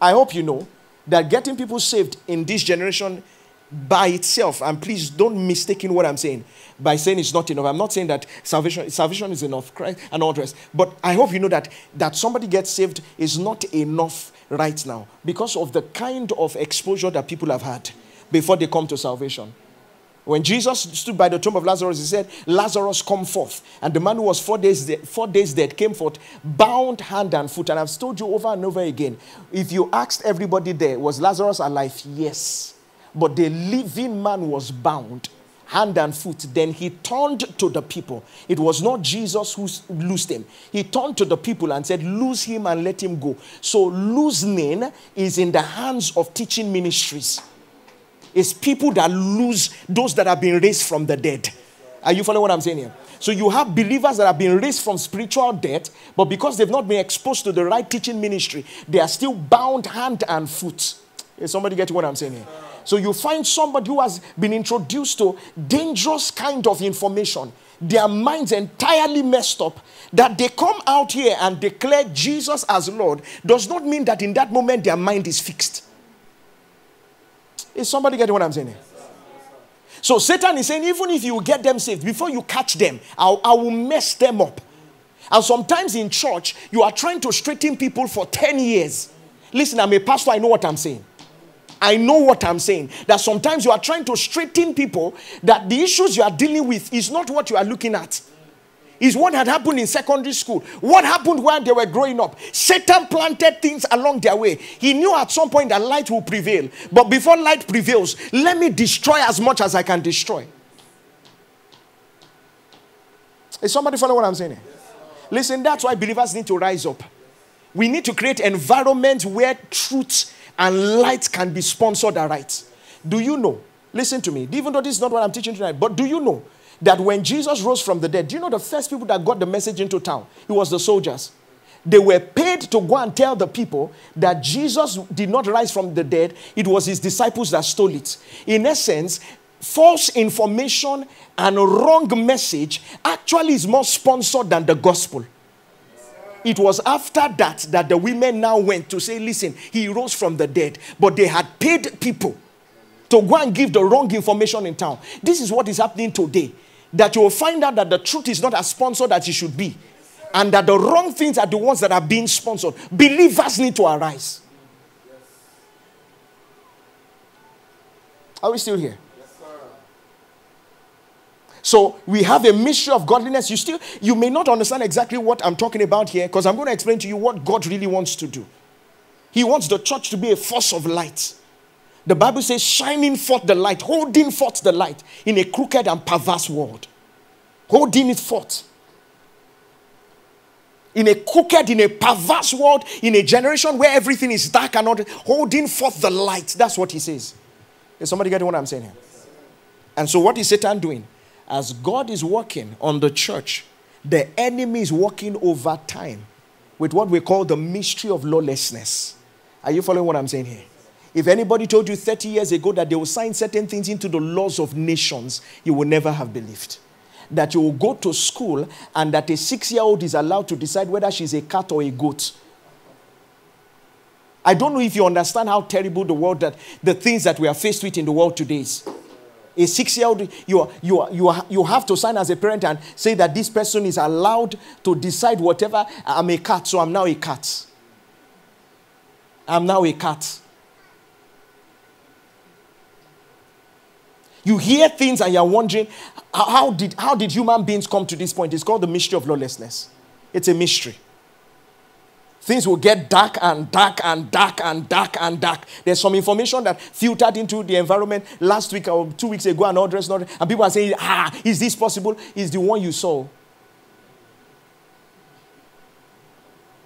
I hope you know that getting people saved in this generation by itself, and please don't mistake in what I'm saying by saying it's not enough. I'm not saying that salvation, salvation is enough, Christ and all the rest. But I hope you know that that somebody gets saved is not enough right now because of the kind of exposure that people have had before they come to salvation. When Jesus stood by the tomb of Lazarus, he said, Lazarus, come forth. And the man who was four days, dead, four days dead came forth, bound hand and foot. And I've told you over and over again if you asked everybody there, was Lazarus alive? Yes but the living man was bound hand and foot. Then he turned to the people. It was not Jesus who loosed him. He turned to the people and said, Loose him and let him go. So, loosening is in the hands of teaching ministries. It's people that lose those that have been raised from the dead. Are you following what I'm saying here? So you have believers that have been raised from spiritual death, but because they've not been exposed to the right teaching ministry, they are still bound hand and foot. Is somebody getting what I'm saying here? So you find somebody who has been introduced to dangerous kind of information, their minds entirely messed up, that they come out here and declare Jesus as Lord does not mean that in that moment their mind is fixed. Is somebody getting what I'm saying? So Satan is saying, even if you get them saved, before you catch them, I will mess them up. And sometimes in church, you are trying to straighten people for 10 years. Listen, I'm a pastor, I know what I'm saying. I know what I'm saying. That sometimes you are trying to straighten people that the issues you are dealing with is not what you are looking at. Is what had happened in secondary school. What happened while they were growing up. Satan planted things along their way. He knew at some point that light will prevail. But before light prevails, let me destroy as much as I can destroy. Is somebody follow what I'm saying? Listen, that's why believers need to rise up. We need to create environments where truth and light can be sponsored aright. Do you know? Listen to me. Even though this is not what I'm teaching tonight, but do you know that when Jesus rose from the dead, do you know the first people that got the message into town? It was the soldiers. They were paid to go and tell the people that Jesus did not rise from the dead. It was his disciples that stole it. In essence, false information and wrong message actually is more sponsored than the gospel. It was after that that the women now went to say, Listen, he rose from the dead. But they had paid people to go and give the wrong information in town. This is what is happening today. That you will find out that the truth is not as sponsored as it should be. And that the wrong things are the ones that are being sponsored. Believers need to arise. Are we still here? So we have a mystery of godliness. You still, you may not understand exactly what I'm talking about here because I'm going to explain to you what God really wants to do. He wants the church to be a force of light. The Bible says, shining forth the light, holding forth the light in a crooked and perverse world. Holding it forth. in a crooked, in a perverse world, in a generation where everything is dark and not holding forth the light. That's what he says. Is somebody getting what I'm saying here? And so, what is Satan doing? As God is working on the church, the enemy is working over time with what we call the mystery of lawlessness. Are you following what I'm saying here? If anybody told you 30 years ago that they will sign certain things into the laws of nations, you would never have believed. That you will go to school and that a six year old is allowed to decide whether she's a cat or a goat. I don't know if you understand how terrible the world that the things that we are faced with in the world today is. A six year old, you, are you, you, are you have to sign as a parent and say that this person is allowed to decide whatever. I'm a cat, so I'm now a cat. I'm now a cat. You hear things and you're wondering, how did, how did human beings come to this point? It's called the mystery of lawlessness. It's a mystery. Things will get dark and dark and dark and dark and dark. There's some information that filtered into the environment last week or two weeks ago and all this, and people are saying, ah, is this possible? Is the one you saw.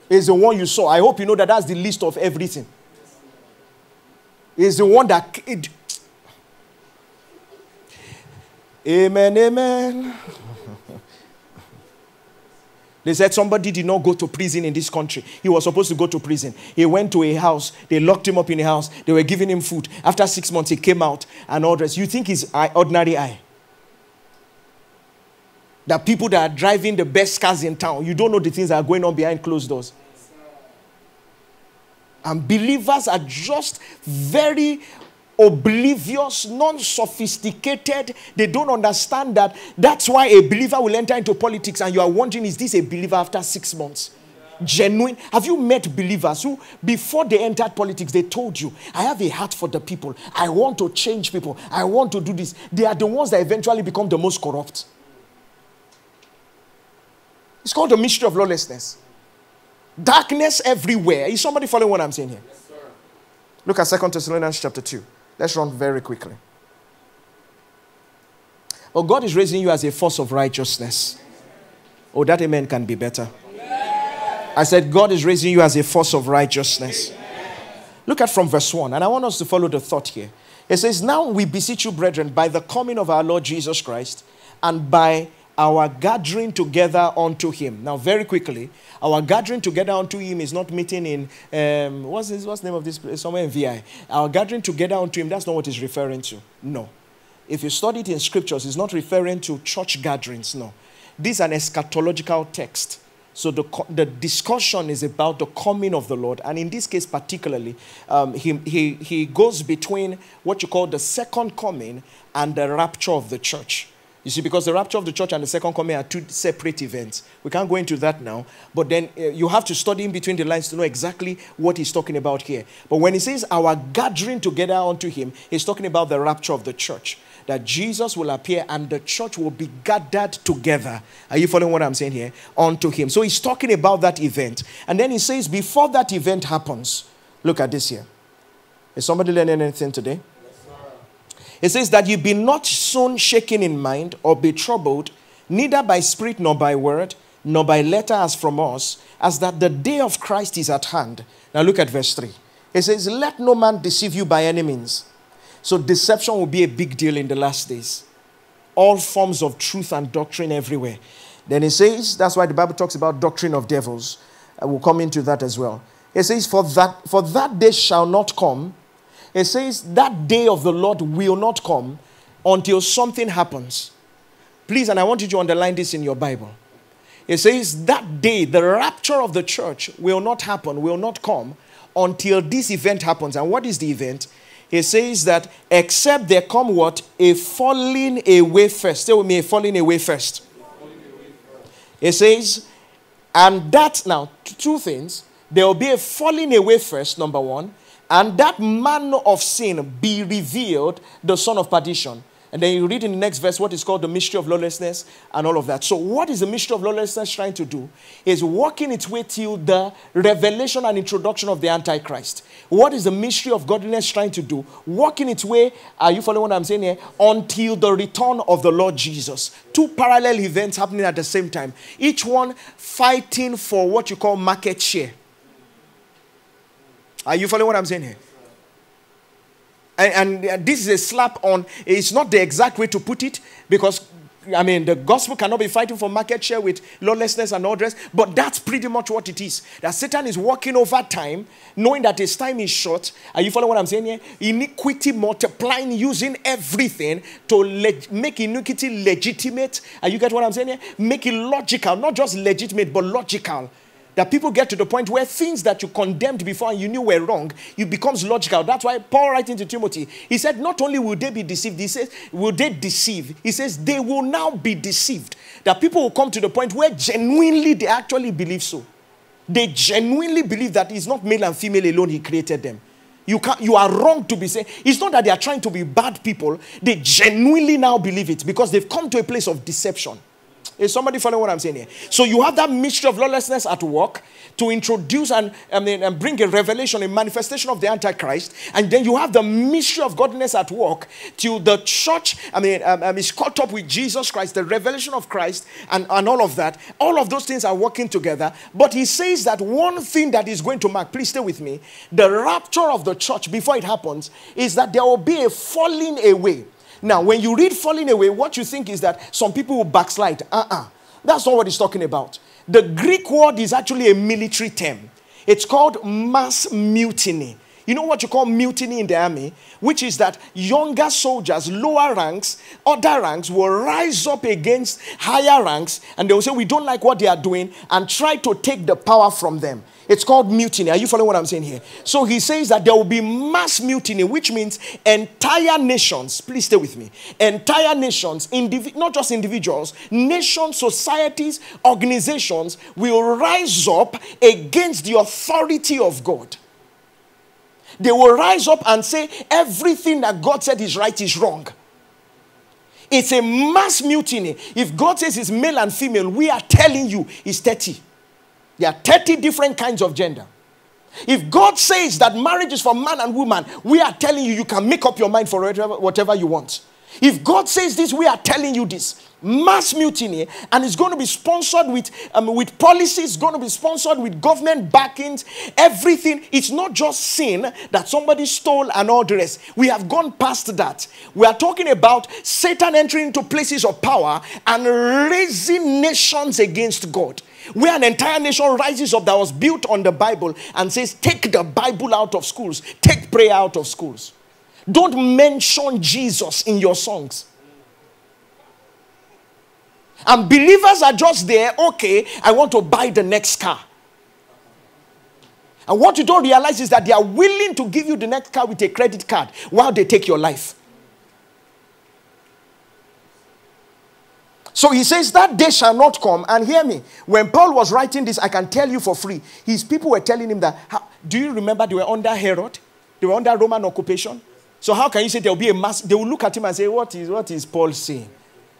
Is the one you saw. I hope you know that that's the list of everything. Is the one that it, Amen, amen. They said somebody did not go to prison in this country. He was supposed to go to prison. He went to a house. They locked him up in a house. They were giving him food. After six months, he came out and all this. You think he's ordinary eye? That people that are driving the best cars in town, you don't know the things that are going on behind closed doors. And believers are just very oblivious, non sophisticated. They don't understand that. That's why a believer will enter into politics, and you are wondering, is this a believer after six months? Genuine. Have you met believers who, before they entered politics, they told you, I have a heart for the people. I want to change people. I want to do this. They are the ones that eventually become the most corrupt. It's called the mystery of lawlessness. Darkness everywhere. Is somebody following what I'm saying here? Yes, Look at Second Thessalonians chapter 2. Let's run very quickly. Oh, God is raising you as a force of righteousness. Oh, that amen can be better. I said, God is raising you as a force of righteousness. Look at from verse 1, and I want us to follow the thought here. It says, Now we beseech you, brethren, by the coming of our Lord Jesus Christ and by our gathering together unto him. Now, very quickly, our gathering together unto him is not meeting in, um, what's, what's the name of this place? Somewhere in VI. Our gathering together unto him, that's not what he's referring to. No. If you study it in scriptures, it's not referring to church gatherings. No. This is an eschatological text. So the, the discussion is about the coming of the Lord. And in this case, particularly, um, he, he, he goes between what you call the second coming and the rapture of the church. You see, because the rapture of the church and the second coming are two separate events. We can't go into that now. But then uh, you have to study in between the lines to know exactly what he's talking about here. But when he says our gathering together unto him, he's talking about the rapture of the church. That Jesus will appear and the church will be gathered together. Are you following what I'm saying here? Unto him. So he's talking about that event. And then he says, before that event happens, look at this here. Is somebody learning anything today? It says that you be not soon shaken in mind or be troubled, neither by spirit nor by word, nor by letter as from us, as that the day of Christ is at hand. Now look at verse 3. It says, Let no man deceive you by any means. So deception will be a big deal in the last days. All forms of truth and doctrine everywhere. Then it says, that's why the Bible talks about doctrine of devils. Uh, I will come into that as well. It says, For that, for that day shall not come it says that day of the Lord will not come until something happens. Please, and I want you to underline this in your Bible. It says that day, the rapture of the church will not happen, will not come until this event happens. And what is the event? It says that except there come what? A falling away first. Stay with me, a falling away first. It says, and that now, two things. There will be a falling away first, number one and that man of sin be revealed, the son of perdition. And then you read in the next verse what is called the mystery of lawlessness and all of that. So, what is the mystery of lawlessness trying to do? Is working its way till the revelation and introduction of the Antichrist. What is the mystery of godliness trying to do? Working its way, are you following what I'm saying here? Until the return of the Lord Jesus. Two parallel events happening at the same time, each one fighting for what you call market share. Are you following what I'm saying here? And, and, this is a slap on, it's not the exact way to put it because, I mean, the gospel cannot be fighting for market share with lawlessness and this, but that's pretty much what it is. That Satan is working over time, knowing that his time is short. Are you following what I'm saying here? Iniquity multiplying, using everything to make iniquity legitimate. Are you get what I'm saying here? Make it logical, not just legitimate, but logical that people get to the point where things that you condemned before and you knew were wrong, it becomes logical. That's why Paul writing to Timothy, he said, not only will they be deceived, he says, will they deceive? He says, they will now be deceived. That people will come to the point where genuinely they actually believe so. They genuinely believe that it's not male and female alone, he created them. You, can, you are wrong to be saying, it's not that they are trying to be bad people, they genuinely now believe it because they've come to a place of deception. Is somebody following what I'm saying here? So you have that mystery of lawlessness at work to introduce and, and bring a revelation, a manifestation of the Antichrist. And then you have the mystery of godliness at work till the church, I mean, um, um, is caught up with Jesus Christ, the revelation of Christ, and, and all of that. All of those things are working together. But he says that one thing that is going to mark, please stay with me, the rapture of the church before it happens is that there will be a falling away now, when you read falling away, what you think is that some people will backslide. Uh uh-uh. uh. That's not what he's talking about. The Greek word is actually a military term, it's called mass mutiny. You know what you call mutiny in the army? Which is that younger soldiers, lower ranks, other ranks will rise up against higher ranks and they will say, We don't like what they are doing and try to take the power from them. It's called mutiny. Are you following what I'm saying here? So he says that there will be mass mutiny, which means entire nations, please stay with me, entire nations, not just individuals, nations, societies, organizations will rise up against the authority of God. They will rise up and say everything that God said is right is wrong. It's a mass mutiny. If God says it's male and female, we are telling you it's 30. There are 30 different kinds of gender. If God says that marriage is for man and woman, we are telling you you can make up your mind for whatever, whatever you want. If God says this, we are telling you this. Mass mutiny, and it's going to be sponsored with, um, with policies, going to be sponsored with government backings, everything. It's not just sin that somebody stole and all the rest. We have gone past that. We are talking about Satan entering into places of power and raising nations against God where an entire nation rises up that was built on the Bible and says, Take the Bible out of schools, take prayer out of schools. Don't mention Jesus in your songs. And believers are just there, okay, I want to buy the next car. And what you don't realize is that they are willing to give you the next car with a credit card while they take your life. So he says, That day shall not come. And hear me, when Paul was writing this, I can tell you for free, his people were telling him that, Do you remember they were under Herod? They were under Roman occupation. So how can you say there will be a mass? They will look at him and say, What is, what is Paul saying?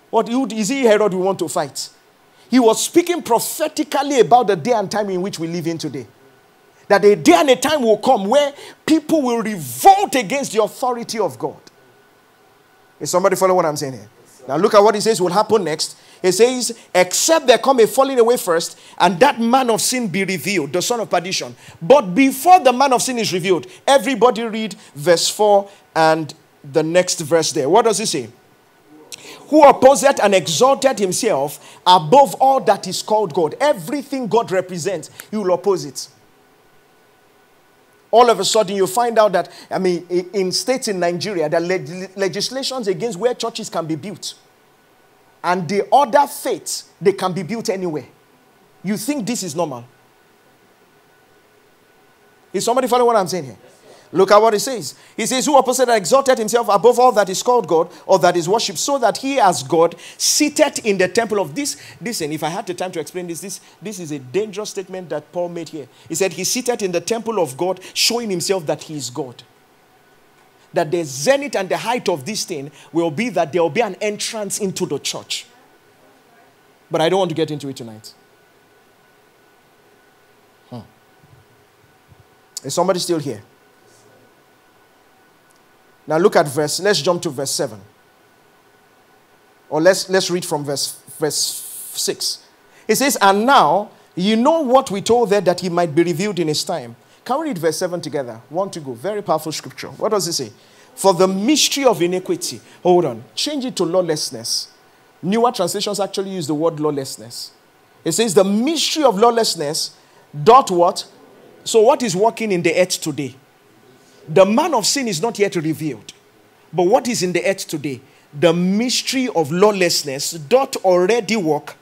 What is he Herod we want to fight? He was speaking prophetically about the day and time in which we live in today. That a day and a time will come where people will revolt against the authority of God. Is somebody follow what I'm saying here? Now look at what he says will happen next. He says, except there come a falling away first, and that man of sin be revealed, the son of perdition. But before the man of sin is revealed, everybody read verse 4 and the next verse there. What does he say? Who opposed and exalted himself above all that is called God. Everything God represents, he will oppose it all of a sudden you find out that, I mean, in states in Nigeria, there are leg- legislations against where churches can be built. And the other faiths, they can be built anywhere. You think this is normal? Is somebody following what I'm saying here? Look at what he says. He says, Who opposed opposite exalted himself above all that is called God or that is worshipped, so that he as God seated in the temple of this. Listen, if I had the time to explain this, this, this is a dangerous statement that Paul made here. He said, He seated in the temple of God, showing himself that he is God. That the zenith and the height of this thing will be that there will be an entrance into the church. But I don't want to get into it tonight. Hmm. Is somebody still here? Now look at verse, let's jump to verse 7. Or let's, let's read from verse, verse 6. It says, And now you know what we told there that he might be revealed in his time. Can we read verse 7 together? One to go. Very powerful scripture. What does it say? For the mystery of iniquity. Hold on. Change it to lawlessness. Newer translations actually use the word lawlessness. It says the mystery of lawlessness dot what? So what is working in the earth today? The man of sin is not yet revealed. But what is in the earth today? The mystery of lawlessness doth already work.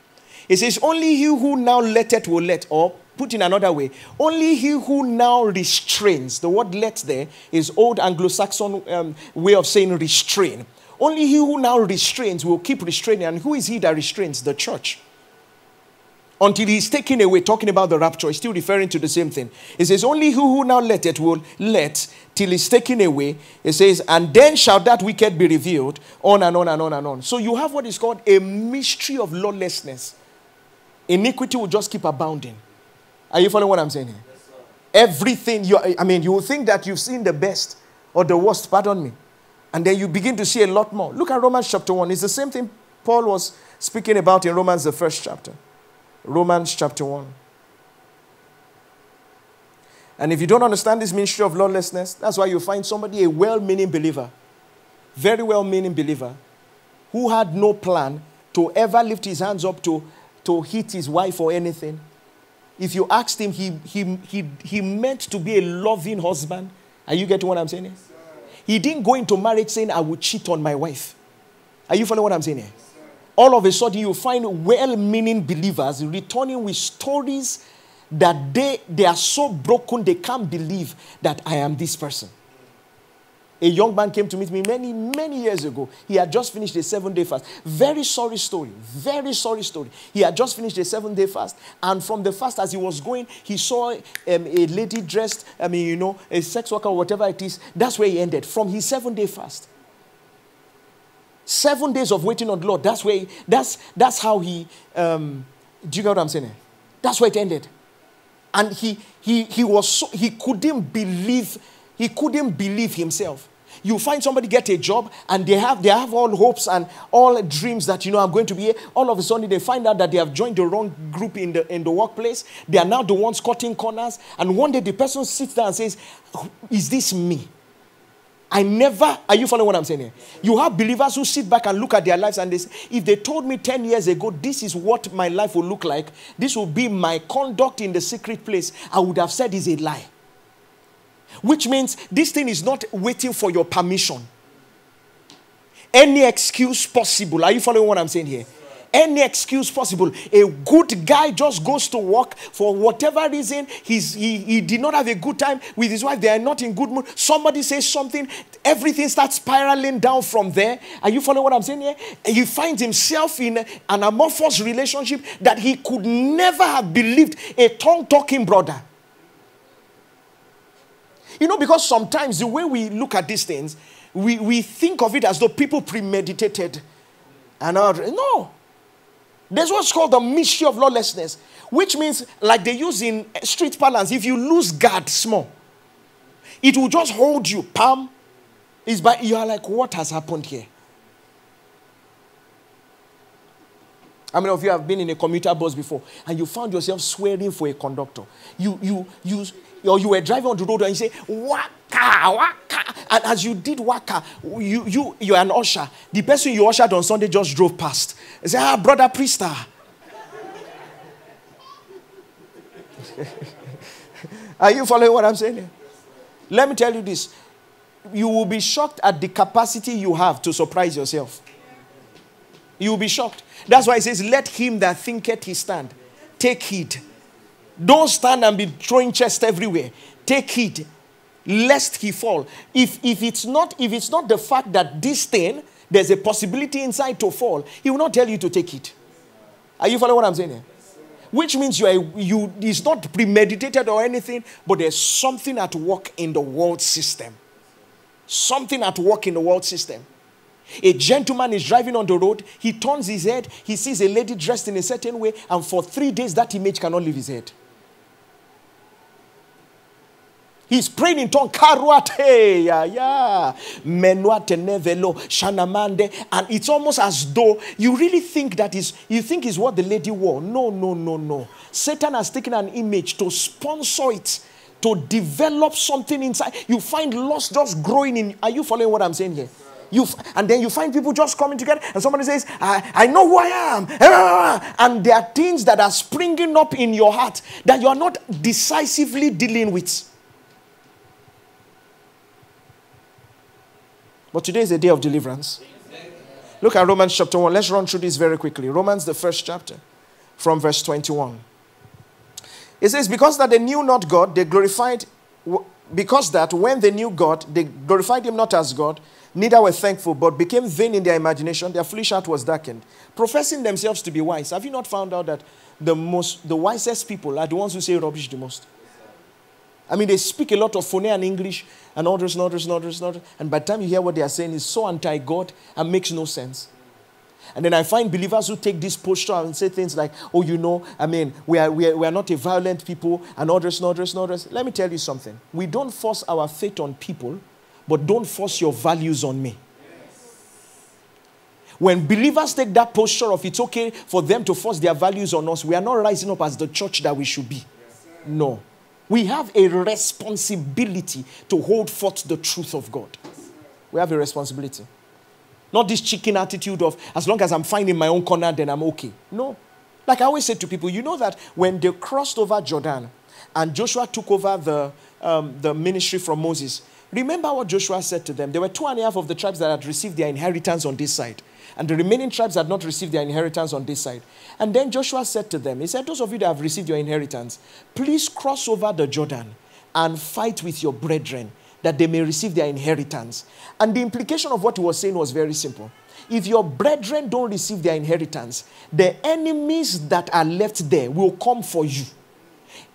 It says, Only he who now letteth will let, or put in another way, only he who now restrains. The word let there is old Anglo Saxon um, way of saying restrain. Only he who now restrains will keep restraining. And who is he that restrains? The church until he's taken away, talking about the rapture, he's still referring to the same thing. He says, Only who who now let it will let till he's taken away. He says, And then shall that wicked be revealed, on and on and on and on. So you have what is called a mystery of lawlessness. Iniquity will just keep abounding. Are you following what I'm saying here? Everything, you, I mean, you will think that you've seen the best or the worst, pardon me. And then you begin to see a lot more. Look at Romans chapter 1. It's the same thing Paul was speaking about in Romans, the first chapter. Romans chapter 1. And if you don't understand this ministry of lawlessness, that's why you find somebody, a well meaning believer, very well meaning believer, who had no plan to ever lift his hands up to, to hit his wife or anything. If you asked him, he, he, he, he meant to be a loving husband. Are you getting what I'm saying here? He didn't go into marriage saying, I will cheat on my wife. Are you following what I'm saying here? all of a sudden you find well-meaning believers returning with stories that they, they are so broken they can't believe that I am this person. A young man came to meet me many, many years ago. He had just finished a seven day fast. Very sorry story. Very sorry story. He had just finished a seven day fast. And from the fast, as he was going, he saw um, a lady dressed, I mean, you know, a sex worker, or whatever it is. That's where he ended from his seven day fast. Seven days of waiting on the Lord. That's where, he, that's, that's how he, um, do you get what I'm saying? That's where it ended. And he, he, he was so, he couldn't believe, he couldn't believe himself. You find somebody get a job and they have, they have all hopes and all dreams that, you know, I'm going to be here. All of a sudden they find out that they have joined the wrong group in the, in the workplace. They are now the ones cutting corners. And one day the person sits down and says, is this me? I never, are you following what I'm saying here? You have believers who sit back and look at their lives and they say, if they told me 10 years ago, this is what my life will look like, this will be my conduct in the secret place, I would have said is a lie. Which means this thing is not waiting for your permission. Any excuse possible. Are you following what I'm saying here? any excuse possible. A good guy just goes to work for whatever reason. He's, he, he did not have a good time with his wife. They are not in good mood. Somebody says something. Everything starts spiraling down from there. Are you following what I'm saying here? He finds himself in an amorphous relationship that he could never have believed a tongue talking brother. You know, because sometimes the way we look at these things, we, we think of it as though people premeditated. And no, there's what's called the mystery of lawlessness, which means, like they use in street parlance, if you lose guard small, it will just hold you. Palm is by you are like, what has happened here? How many of you have been in a commuter bus before and you found yourself swearing for a conductor? You you you or you were driving on the road and you say, Waka, waka. And as you did waka, you you you're an usher. The person you ushered on Sunday just drove past. Say, ah, brother priester. Are you following what I'm saying? Let me tell you this. You will be shocked at the capacity you have to surprise yourself. You will be shocked. That's why it says, Let him that thinketh he stand take heed. Don't stand and be throwing chest everywhere. Take heed, lest he fall. If, if, it's not, if it's not the fact that this thing there's a possibility inside to fall, he will not tell you to take it. Are you following what I'm saying here? Which means you are you it's not premeditated or anything, but there's something at work in the world system. something at work in the world system. A gentleman is driving on the road, he turns his head, he sees a lady dressed in a certain way, and for three days that image cannot leave his head. He's praying in tongue. Karuate. Menuate nevelo, shanamande. And it's almost as though you really think that is, you think is what the lady wore. No, no, no, no. Satan has taken an image to sponsor it, to develop something inside. You find lust just growing in. Are you following what I'm saying here? You and then you find people just coming together, and somebody says, I, I know who I am. Eh, eh, eh, and there are things that are springing up in your heart that you are not decisively dealing with. But today is a day of deliverance. Look at Romans chapter 1. Let's run through this very quickly. Romans, the first chapter, from verse 21. It says, Because that they knew not God, they glorified, because that when they knew God, they glorified him not as God, neither were thankful, but became vain in their imagination, their foolish heart was darkened, professing themselves to be wise. Have you not found out that the most the wisest people are the ones who say rubbish the most? I mean, they speak a lot of phone and English and others and others and others and others. And by the time you hear what they are saying, it's so anti God and makes no sense. And then I find believers who take this posture and say things like, oh, you know, I mean, we are, we are, we are not a violent people and others and others and others. Let me tell you something. We don't force our faith on people, but don't force your values on me. When believers take that posture of it's okay for them to force their values on us, we are not rising up as the church that we should be. No. We have a responsibility to hold forth the truth of God. We have a responsibility. Not this chicken attitude of, as long as I'm fine in my own corner, then I'm okay. No. Like I always say to people, you know that when they crossed over Jordan and Joshua took over the, um, the ministry from Moses, remember what Joshua said to them? There were two and a half of the tribes that had received their inheritance on this side and the remaining tribes had not received their inheritance on this side. And then Joshua said to them, He said, Those of you that have received your inheritance, please cross over the Jordan and fight with your brethren that they may receive their inheritance. And the implication of what he was saying was very simple. If your brethren don't receive their inheritance, the enemies that are left there will come for you.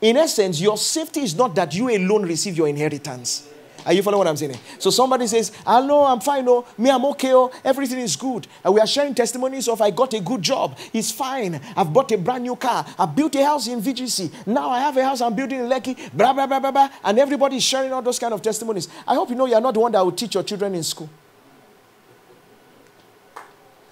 In essence, your safety is not that you alone receive your inheritance. Are you following what I'm saying? So somebody says, I know I'm fine, oh, me, I'm okay, oh, everything is good. And we are sharing testimonies of I got a good job. It's fine. I've bought a brand new car. I built a house in VGC. Now I have a house I'm building in Lekki, blah, blah, blah, blah, blah. And everybody is sharing all those kind of testimonies. I hope you know you're not the one that will teach your children in school.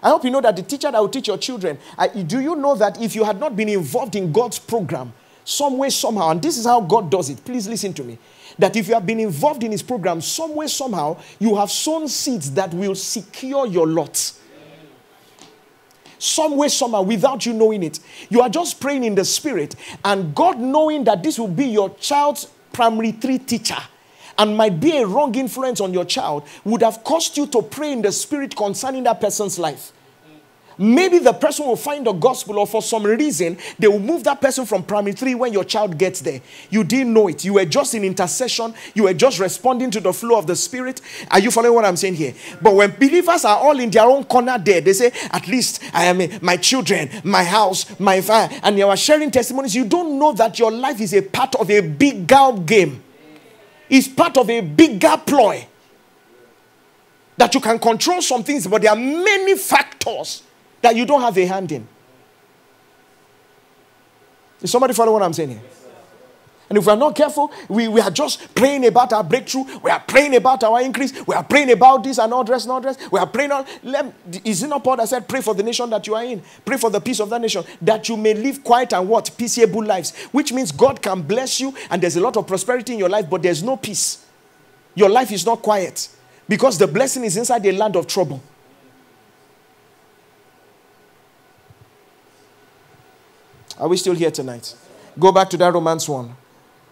I hope you know that the teacher that will teach your children, uh, do you know that if you had not been involved in God's program, some way, somehow, and this is how God does it, please listen to me that if you have been involved in his program, some way, somehow, you have sown seeds that will secure your lot. Some way, somehow, without you knowing it. You are just praying in the spirit, and God knowing that this will be your child's primary three teacher and might be a wrong influence on your child would have caused you to pray in the spirit concerning that person's life. Maybe the person will find the gospel, or for some reason, they will move that person from primary three when your child gets there. You didn't know it. You were just in intercession, you were just responding to the flow of the Spirit. Are you following what I'm saying here? But when believers are all in their own corner there, they say, At least I am a, my children, my house, my fire, and you are sharing testimonies. You don't know that your life is a part of a bigger game, it's part of a bigger ploy. That you can control some things, but there are many factors that you don't have a hand in. Is somebody follow what I'm saying here? And if we're not careful, we, we are just praying about our breakthrough. We are praying about our increase. We are praying about this and all dress all dress. We are praying on. Let, is it not Paul that said, pray for the nation that you are in? Pray for the peace of that nation, that you may live quiet and what? Peaceable lives. Which means God can bless you and there's a lot of prosperity in your life, but there's no peace. Your life is not quiet because the blessing is inside the land of trouble. Are we still here tonight? Go back to that Romans 1.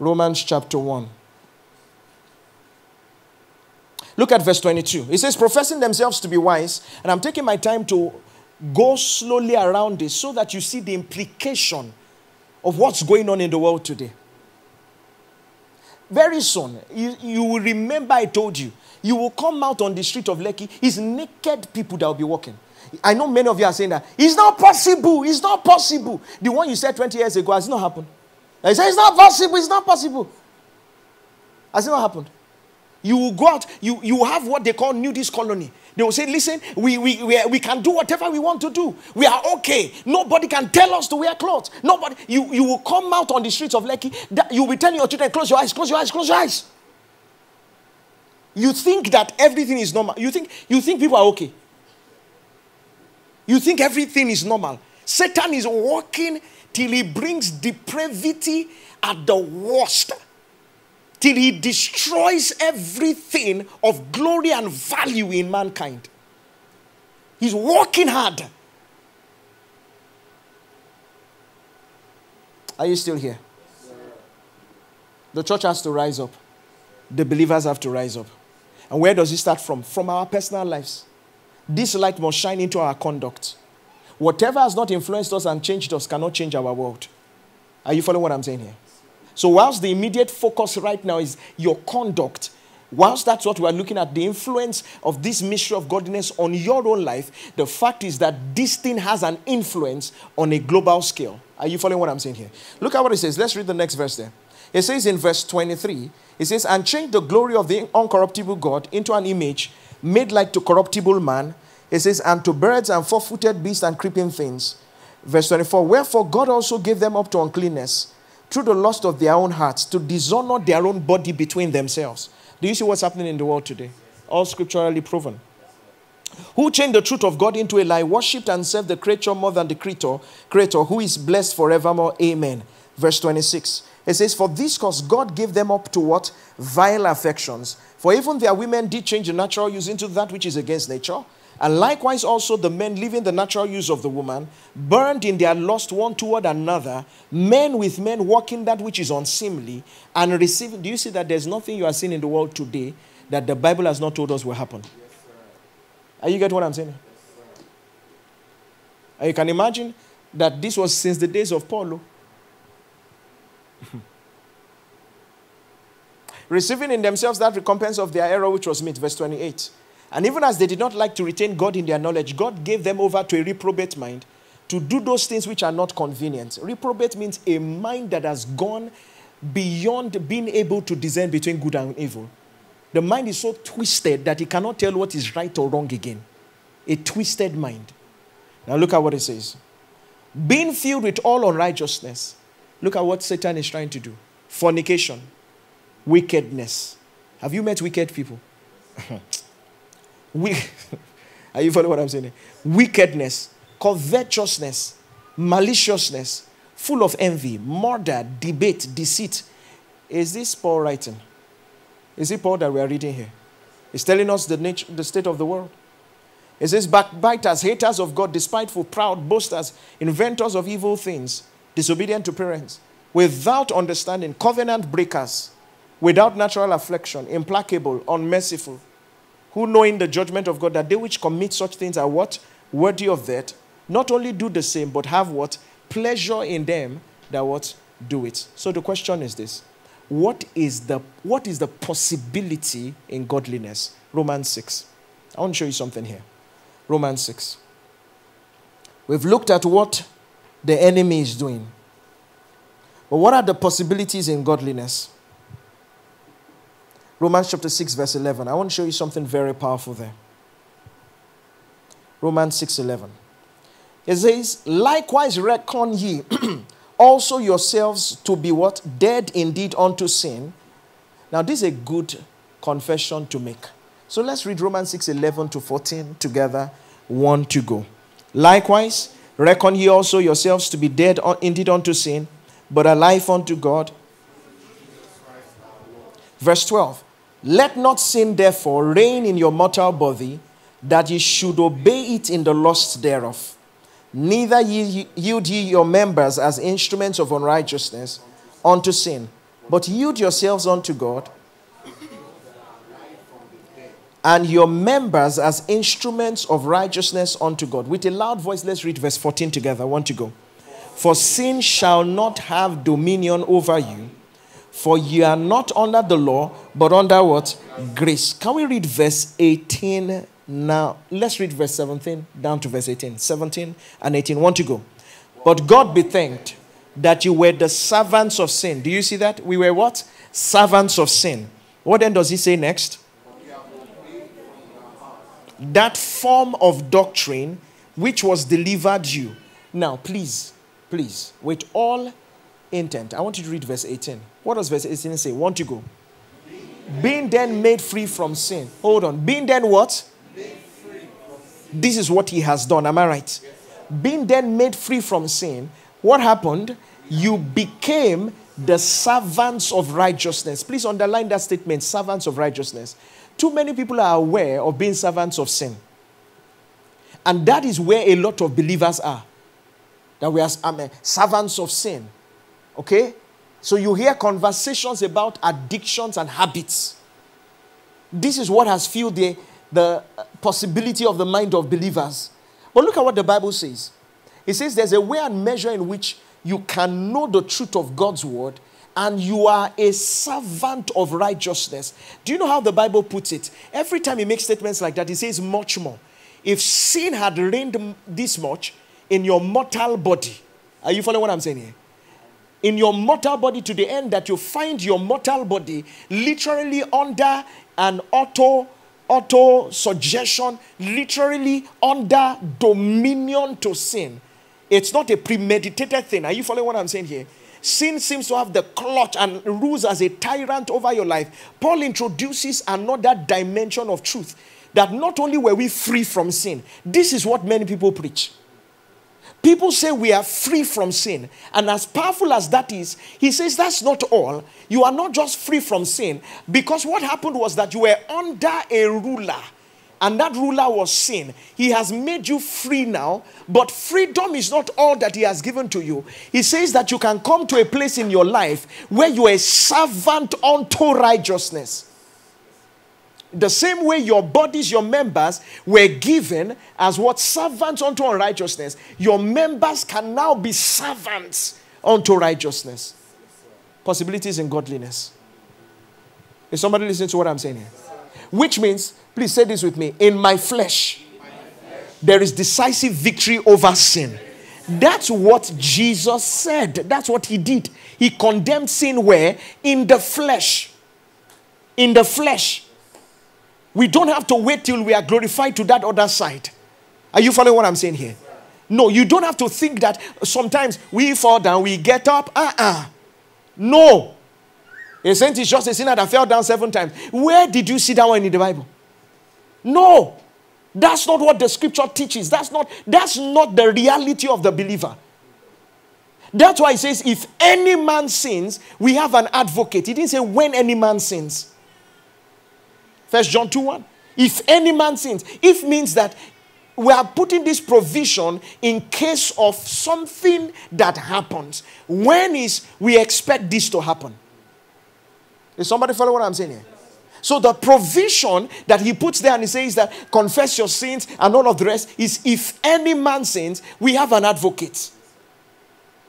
Romans chapter 1. Look at verse 22. It says, professing themselves to be wise, and I'm taking my time to go slowly around this so that you see the implication of what's going on in the world today. Very soon, you, you will remember I told you, you will come out on the street of Lekki, it's naked people that will be walking. I know many of you are saying that it's not possible. It's not possible. The one you said 20 years ago has not happened. I say it's not possible. It's not possible. Has it not happened? You will go out, you, you have what they call nudist colony. They will say, listen, we, we, we, we can do whatever we want to do. We are okay. Nobody can tell us to wear clothes. Nobody. You, you will come out on the streets of Lekki. You will be telling your children, close your eyes, close your eyes, close your eyes. You think that everything is normal. You think, you think people are okay. You think everything is normal. Satan is working till he brings depravity at the worst till he destroys everything of glory and value in mankind. He's working hard. Are you still here? The church has to rise up. The believers have to rise up. And where does it start from? From our personal lives. This light must shine into our conduct. Whatever has not influenced us and changed us cannot change our world. Are you following what I'm saying here? So, whilst the immediate focus right now is your conduct, whilst that's what we're looking at, the influence of this mystery of godliness on your own life, the fact is that this thing has an influence on a global scale. Are you following what I'm saying here? Look at what it says. Let's read the next verse there. It says in verse 23, it says, And change the glory of the uncorruptible God into an image made like to corruptible man. It says, And to birds and four footed beasts and creeping things. Verse 24, Wherefore God also gave them up to uncleanness through the lust of their own hearts to dishonor their own body between themselves. Do you see what's happening in the world today? All scripturally proven. Who changed the truth of God into a lie, worshipped and served the creature more than the creator, creator who is blessed forevermore. Amen. Verse 26. It says, For this cause God gave them up to what? Vile affections. For even their women did change the natural use into that which is against nature and likewise, also the men leaving the natural use of the woman, burned in their lust one toward another, men with men walking that which is unseemly, and receiving. Do you see that there's nothing you are seeing in the world today that the Bible has not told us will happen? Yes, are you get what I'm saying? Yes, you can imagine that this was since the days of Paul. Oh. Receiving in themselves that recompense of their error which was meet, verse 28. And even as they did not like to retain God in their knowledge, God gave them over to a reprobate mind to do those things which are not convenient. Reprobate means a mind that has gone beyond being able to discern between good and evil. The mind is so twisted that it cannot tell what is right or wrong again. A twisted mind. Now look at what it says. Being filled with all unrighteousness. Look at what Satan is trying to do fornication, wickedness. Have you met wicked people? We, are you following what I'm saying? Wickedness, covetousness, maliciousness, full of envy, murder, debate, deceit. Is this Paul writing? Is it Paul that we are reading here? He's telling us the, nature, the state of the world. It says, backbiters, haters of God, despiteful, proud, boasters, inventors of evil things, disobedient to parents, without understanding, covenant breakers, without natural affection, implacable, unmerciful, who knowing the judgment of God that they which commit such things are what? Worthy of that. Not only do the same, but have what? Pleasure in them that what? Do it. So the question is this. What is the what is the possibility in godliness? Romans 6. I want to show you something here. Romans 6. We've looked at what the enemy is doing. But what are the possibilities in godliness? Romans chapter 6, verse 11. I want to show you something very powerful there. Romans 6 11. It says, Likewise reckon ye also yourselves to be what? Dead indeed unto sin. Now, this is a good confession to make. So let's read Romans 6 11 to 14 together. One to go. Likewise, reckon ye also yourselves to be dead indeed unto sin, but alive unto God. Verse 12. Let not sin, therefore, reign in your mortal body, that ye should obey it in the lust thereof. Neither ye yield ye your members as instruments of unrighteousness unto sin, but yield yourselves unto God, and your members as instruments of righteousness unto God. With a loud voice, let's read verse 14 together. I want to go. For sin shall not have dominion over you for you are not under the law, but under what? Grace. Can we read verse 18 now? Let's read verse 17 down to verse 18. 17 and 18. Want to go? But God be thanked that you were the servants of sin. Do you see that? We were what? Servants of sin. What then does he say next? That form of doctrine which was delivered you. Now, please, please, with all intent, I want you to read verse 18. What does verse 18 say? Want to go? Being then made free from sin. Hold on. Being then what? This is what he has done. Am I right? Being then made free from sin, what happened? You became the servants of righteousness. Please underline that statement servants of righteousness. Too many people are aware of being servants of sin. And that is where a lot of believers are. That we are servants of sin. Okay? So you hear conversations about addictions and habits. This is what has filled the, the uh, possibility of the mind of believers. But look at what the Bible says. It says there's a way and measure in which you can know the truth of God's word and you are a servant of righteousness. Do you know how the Bible puts it? Every time he makes statements like that, he says much more. If sin had reigned this much in your mortal body, are you following what I'm saying here? In your mortal body to the end that you find your mortal body literally under an auto auto suggestion, literally under dominion to sin. It's not a premeditated thing. Are you following what I'm saying here? Sin seems to have the clutch and rules as a tyrant over your life. Paul introduces another dimension of truth that not only were we free from sin, this is what many people preach. People say we are free from sin. And as powerful as that is, he says that's not all. You are not just free from sin, because what happened was that you were under a ruler, and that ruler was sin. He has made you free now, but freedom is not all that he has given to you. He says that you can come to a place in your life where you are a servant unto righteousness. The same way your bodies, your members were given as what servants unto unrighteousness, your members can now be servants unto righteousness. Possibilities in godliness. Is somebody listening to what I'm saying here? Which means, please say this with me in my flesh, there is decisive victory over sin. That's what Jesus said. That's what he did. He condemned sin where? In the flesh. In the flesh. We don't have to wait till we are glorified to that other side. Are you following what I'm saying here? No, you don't have to think that sometimes we fall down, we get up. Uh uh No. A saint is just a sinner that fell down seven times. Where did you see that one in the Bible? No. That's not what the scripture teaches. That's not, that's not the reality of the believer. That's why it says, if any man sins, we have an advocate. He didn't say when any man sins. First John 2 1. If any man sins, if means that we are putting this provision in case of something that happens. When is we expect this to happen? Is somebody follow what I'm saying here? So the provision that he puts there and he says that confess your sins and all of the rest is if any man sins, we have an advocate.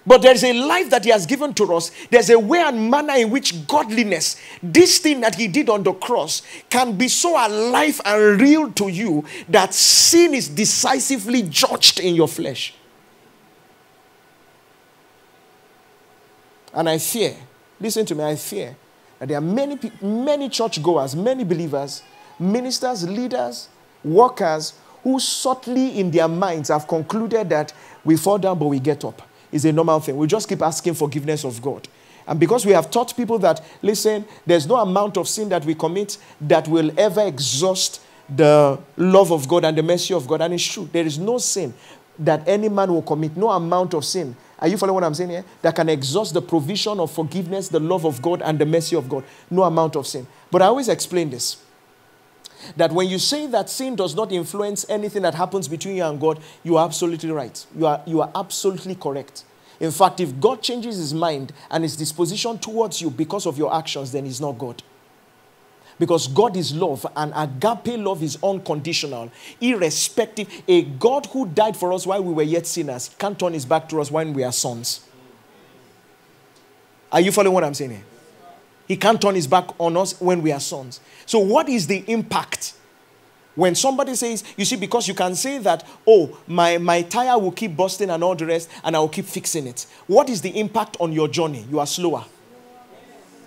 But there's a life that He has given to us. There's a way and manner in which godliness, this thing that He did on the cross, can be so alive and real to you that sin is decisively judged in your flesh. And I fear, listen to me, I fear that there are many, many churchgoers, many believers, ministers, leaders, workers who subtly in their minds have concluded that we fall down but we get up is a normal thing. We just keep asking forgiveness of God. And because we have taught people that, listen, there's no amount of sin that we commit that will ever exhaust the love of God and the mercy of God. And it's true. There is no sin that any man will commit, no amount of sin. Are you following what I'm saying here? That can exhaust the provision of forgiveness, the love of God, and the mercy of God. No amount of sin. But I always explain this that when you say that sin does not influence anything that happens between you and God, you are absolutely right. You are, you are absolutely correct. In fact, if God changes his mind and his disposition towards you because of your actions, then he's not God. Because God is love and agape love is unconditional, irrespective. A God who died for us while we were yet sinners can't turn his back to us when we are sons. Are you following what I'm saying here? He can't turn his back on us when we are sons. So, what is the impact? When somebody says, you see, because you can say that, oh, my, my tire will keep busting and all the rest, and I will keep fixing it. What is the impact on your journey? You are slower.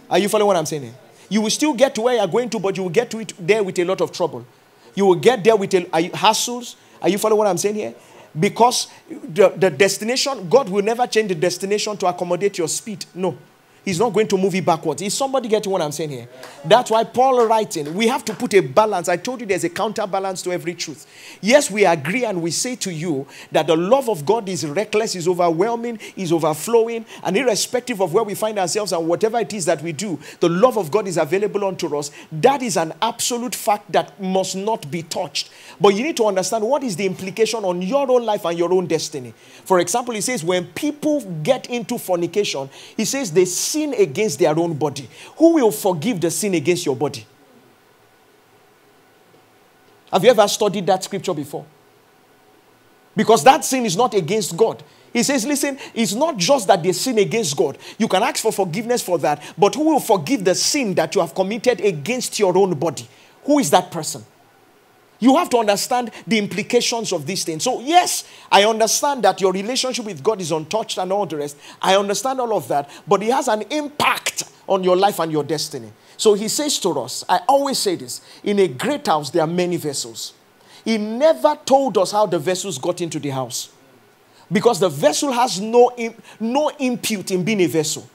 Are you following what I'm saying? You will still get to where you're going to, but you will get to it there with a lot of trouble. You will get there with a, you, hassles. Are you following what I'm saying here? Because the, the destination, God will never change the destination to accommodate your speed. No. He's not going to move it backwards. Is somebody getting what I'm saying here? That's why Paul writing, we have to put a balance. I told you there's a counterbalance to every truth. Yes, we agree and we say to you that the love of God is reckless, is overwhelming, is overflowing, and irrespective of where we find ourselves and whatever it is that we do, the love of God is available unto us. That is an absolute fact that must not be touched. But you need to understand what is the implication on your own life and your own destiny. For example, he says, when people get into fornication, he says they sin against their own body. Who will forgive the sin against your body? Have you ever studied that scripture before? Because that sin is not against God. He says, listen, it's not just that they sin against God. You can ask for forgiveness for that, but who will forgive the sin that you have committed against your own body? Who is that person? You have to understand the implications of these things. So, yes, I understand that your relationship with God is untouched and all the rest. I understand all of that, but it has an impact on your life and your destiny. So, he says to us, I always say this in a great house, there are many vessels. He never told us how the vessels got into the house because the vessel has no, no impute in being a vessel.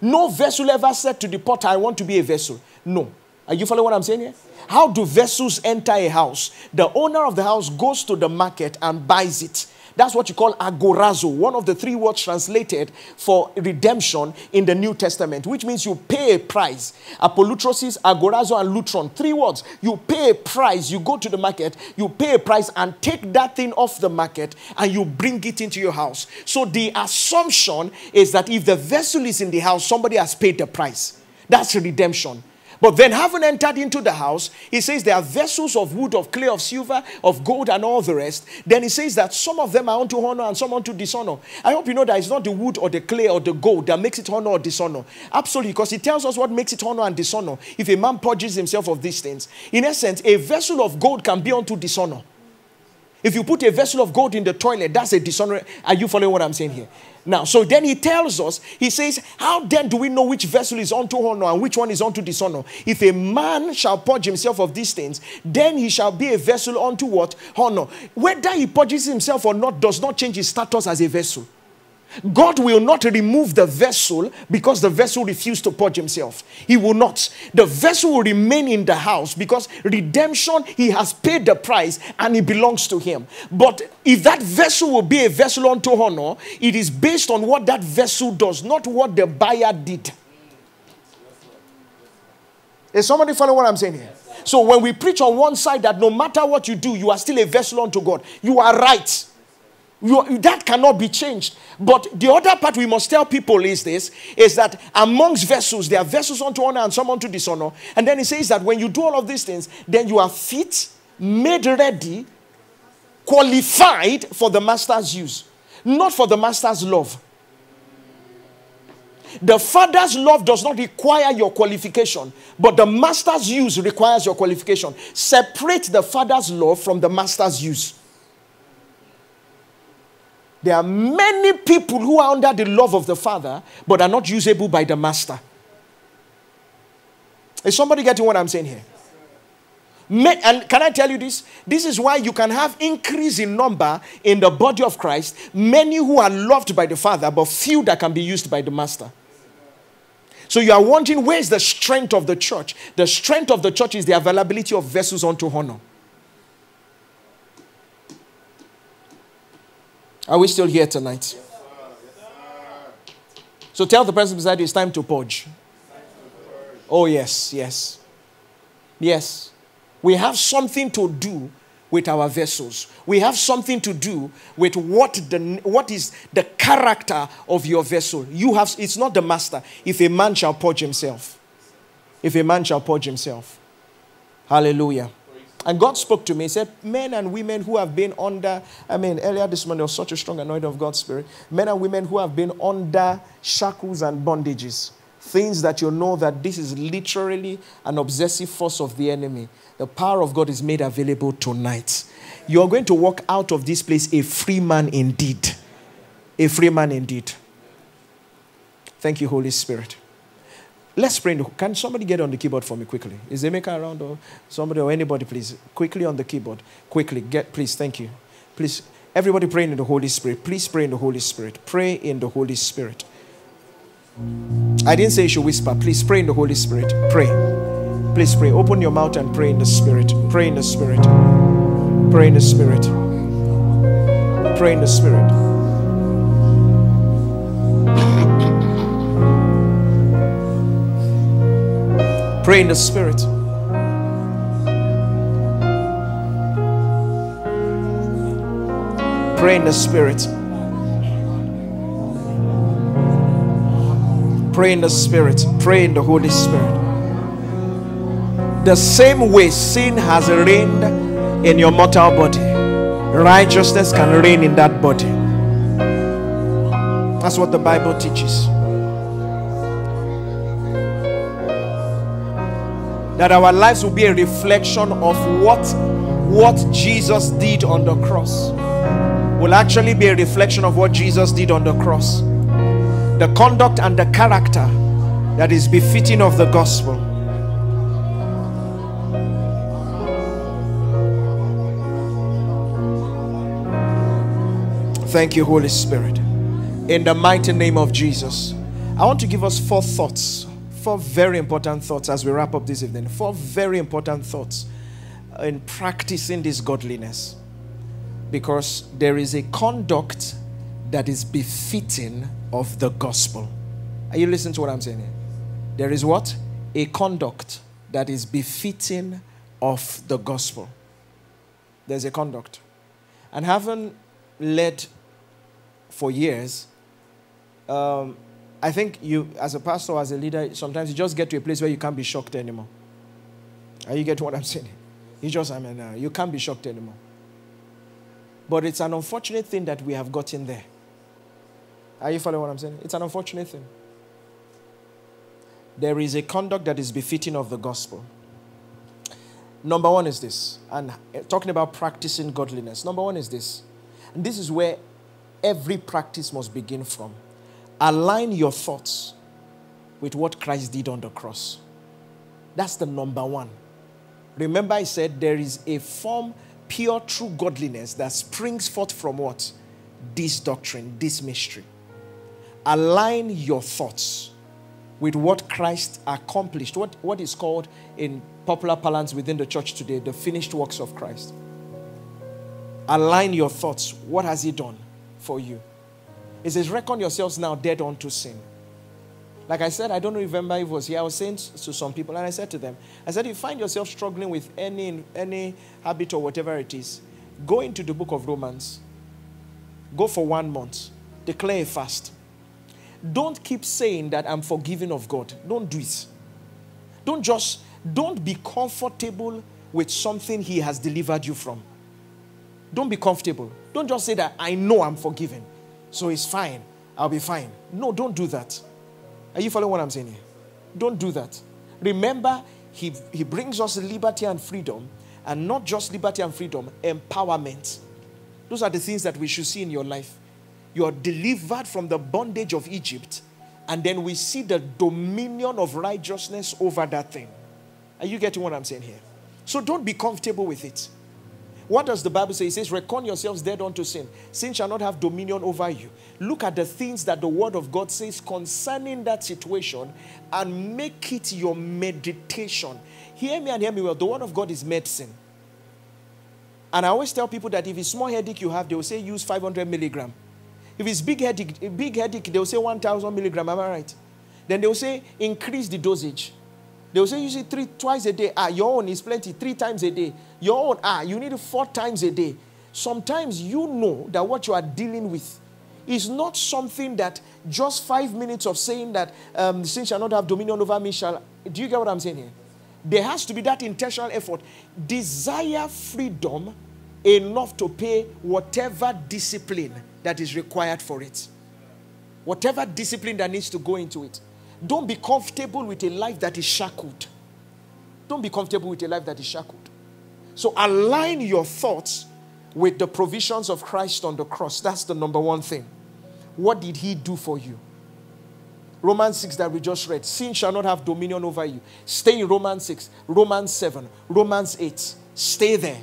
No vessel ever said to the potter, I want to be a vessel. No. Are you following what I'm saying here? How do vessels enter a house? The owner of the house goes to the market and buys it. That's what you call agorazo, one of the three words translated for redemption in the New Testament, which means you pay a price. Apolutrosis, agorazo, and lutron. Three words. You pay a price, you go to the market, you pay a price and take that thing off the market and you bring it into your house. So the assumption is that if the vessel is in the house, somebody has paid the price. That's redemption. But then, having entered into the house, he says there are vessels of wood, of clay, of silver, of gold, and all the rest. Then he says that some of them are unto honor and some unto dishonor. I hope you know that it's not the wood or the clay or the gold that makes it honor or dishonor. Absolutely, because he tells us what makes it honor and dishonor. If a man purges himself of these things, in essence, a vessel of gold can be unto dishonor. If you put a vessel of gold in the toilet, that's a dishonor. Are you following what I'm saying here? Now, so then he tells us, he says, How then do we know which vessel is unto honor and which one is unto dishonor? If a man shall purge himself of these things, then he shall be a vessel unto what? Honor. Whether he purges himself or not does not change his status as a vessel. God will not remove the vessel because the vessel refused to purge himself. He will not. The vessel will remain in the house because redemption, he has paid the price and it belongs to him. But if that vessel will be a vessel unto honor, it is based on what that vessel does, not what the buyer did. Is somebody follow what I'm saying here? So when we preach on one side that no matter what you do, you are still a vessel unto God, you are right. You, that cannot be changed. But the other part we must tell people is this is that amongst vessels, there are vessels unto honor and some unto dishonor. And then he says that when you do all of these things, then you are fit, made ready, qualified for the master's use, not for the master's love. The father's love does not require your qualification, but the master's use requires your qualification. Separate the father's love from the master's use. There are many people who are under the love of the Father, but are not usable by the Master. Is somebody getting what I'm saying here? And can I tell you this? This is why you can have increase in number in the body of Christ, many who are loved by the Father, but few that can be used by the Master. So you are wondering where's the strength of the church? The strength of the church is the availability of vessels unto honor. Are we still here tonight? So tell the person beside you it's time to purge. Oh, yes, yes. Yes. We have something to do with our vessels. We have something to do with what the what is the character of your vessel. You have it's not the master. If a man shall purge himself. If a man shall purge himself. Hallelujah. And God spoke to me. He said, Men and women who have been under, I mean, earlier this morning, there was such a strong anointing of God's Spirit. Men and women who have been under shackles and bondages. Things that you know that this is literally an obsessive force of the enemy. The power of God is made available tonight. You are going to walk out of this place a free man indeed. A free man indeed. Thank you, Holy Spirit. Let's pray. Can somebody get on the keyboard for me quickly? Is Emeka around or somebody or anybody, please? Quickly on the keyboard. Quickly. Get, please. Thank you. Please. Everybody pray in the Holy Spirit. Please pray in the Holy Spirit. Pray in the Holy Spirit. I didn't say you should whisper. Please pray in the Holy Spirit. Pray. Please pray. Open your mouth and pray in the Spirit. Pray in the Spirit. Pray in the Spirit. Pray in the Spirit. Pray in the Spirit. Pray in the Spirit. Pray in the Spirit. Pray in the Holy Spirit. The same way sin has reigned in your mortal body, righteousness can reign in that body. That's what the Bible teaches. That our lives will be a reflection of what, what Jesus did on the cross. Will actually be a reflection of what Jesus did on the cross the conduct and the character that is befitting of the gospel. Thank you, Holy Spirit. In the mighty name of Jesus, I want to give us four thoughts, four very important thoughts as we wrap up this evening. Four very important thoughts in practicing this godliness. Because there is a conduct that is befitting of the gospel. Are you listening to what I'm saying here? There is what? A conduct that is befitting of the gospel. There's a conduct. And having led for years, um, I think you, as a pastor, as a leader, sometimes you just get to a place where you can't be shocked anymore. Are you get what I'm saying? You just, I mean, uh, you can't be shocked anymore. But it's an unfortunate thing that we have gotten there. Are you following what I'm saying? It's an unfortunate thing. There is a conduct that is befitting of the gospel. Number one is this, and talking about practicing godliness. Number one is this, and this is where every practice must begin from. Align your thoughts with what Christ did on the cross. That's the number one. Remember, I said there is a form, pure, true godliness that springs forth from what? This doctrine, this mystery align your thoughts with what Christ accomplished, what, what is called in popular parlance within the church today, the finished works of Christ. Align your thoughts. What has He done for you? It says, Reckon yourselves now dead unto sin. Like I said, I don't remember if it was here. I was saying to some people, and I said to them, I said, you find yourself struggling with any, any habit or whatever it is, go into the book of Romans. Go for one month. Declare a fast don't keep saying that I'm forgiven of God. Don't do it. Don't just, don't be comfortable with something He has delivered you from. Don't be comfortable. Don't just say that I know I'm forgiven. So it's fine. I'll be fine. No, don't do that. Are you following what I'm saying here? Don't do that. Remember, he, he brings us liberty and freedom, and not just liberty and freedom, empowerment. Those are the things that we should see in your life you're delivered from the bondage of Egypt, and then we see the dominion of righteousness over that thing. Are you getting what I'm saying here? So don't be comfortable with it. What does the Bible say? It says, Reckon yourselves dead unto sin. Sin shall not have dominion over you. Look at the things that the Word of God says concerning that situation and make it your meditation. Hear me and hear me well. The Word of God is medicine. And I always tell people that if it's small headache you have, they will say use 500 milligram. If it's big headache, big headache, they'll say 1,000 milligram. Am I right? Then they'll say increase the dosage. They'll say use it three twice a day. Ah, your own is plenty. Three times a day. Your own, ah, you need four times a day. Sometimes you know that what you are dealing with is not something that just five minutes of saying that um, sin shall not have dominion over me shall. Do you get what I'm saying here? There has to be that intentional effort. Desire freedom enough to pay whatever discipline that is required for it. Whatever discipline that needs to go into it. Don't be comfortable with a life that is shackled. Don't be comfortable with a life that is shackled. So align your thoughts with the provisions of Christ on the cross. That's the number one thing. What did he do for you? Romans 6 that we just read. Sin shall not have dominion over you. Stay in Romans 6, Romans 7, Romans 8. Stay there.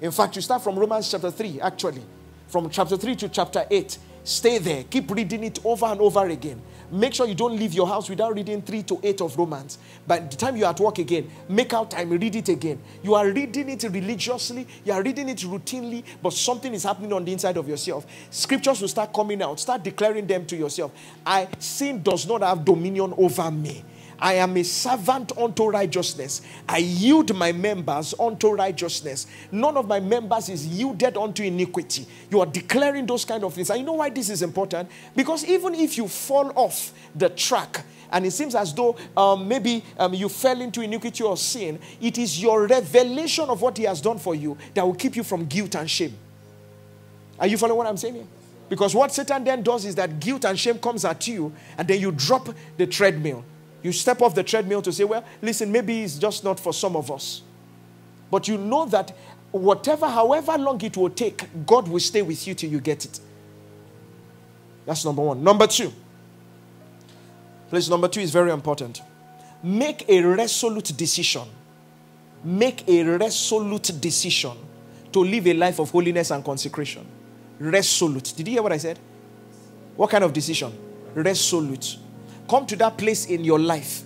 In fact, you start from Romans chapter 3, actually. From chapter 3 to chapter 8. Stay there. Keep reading it over and over again. Make sure you don't leave your house without reading 3 to 8 of Romans. By the time you're at work again, make out time, read it again. You are reading it religiously, you are reading it routinely, but something is happening on the inside of yourself. Scriptures will start coming out. Start declaring them to yourself. I sin does not have dominion over me. I am a servant unto righteousness. I yield my members unto righteousness. None of my members is yielded unto iniquity. You are declaring those kind of things. And you know why this is important? Because even if you fall off the track, and it seems as though um, maybe um, you fell into iniquity or sin, it is your revelation of what He has done for you that will keep you from guilt and shame. Are you following what I'm saying here? Because what Satan then does is that guilt and shame comes at you, and then you drop the treadmill. You step off the treadmill to say, well, listen, maybe it's just not for some of us. But you know that whatever, however long it will take, God will stay with you till you get it. That's number one. Number two. Place number two is very important. Make a resolute decision. Make a resolute decision to live a life of holiness and consecration. Resolute. Did you hear what I said? What kind of decision? Resolute come to that place in your life,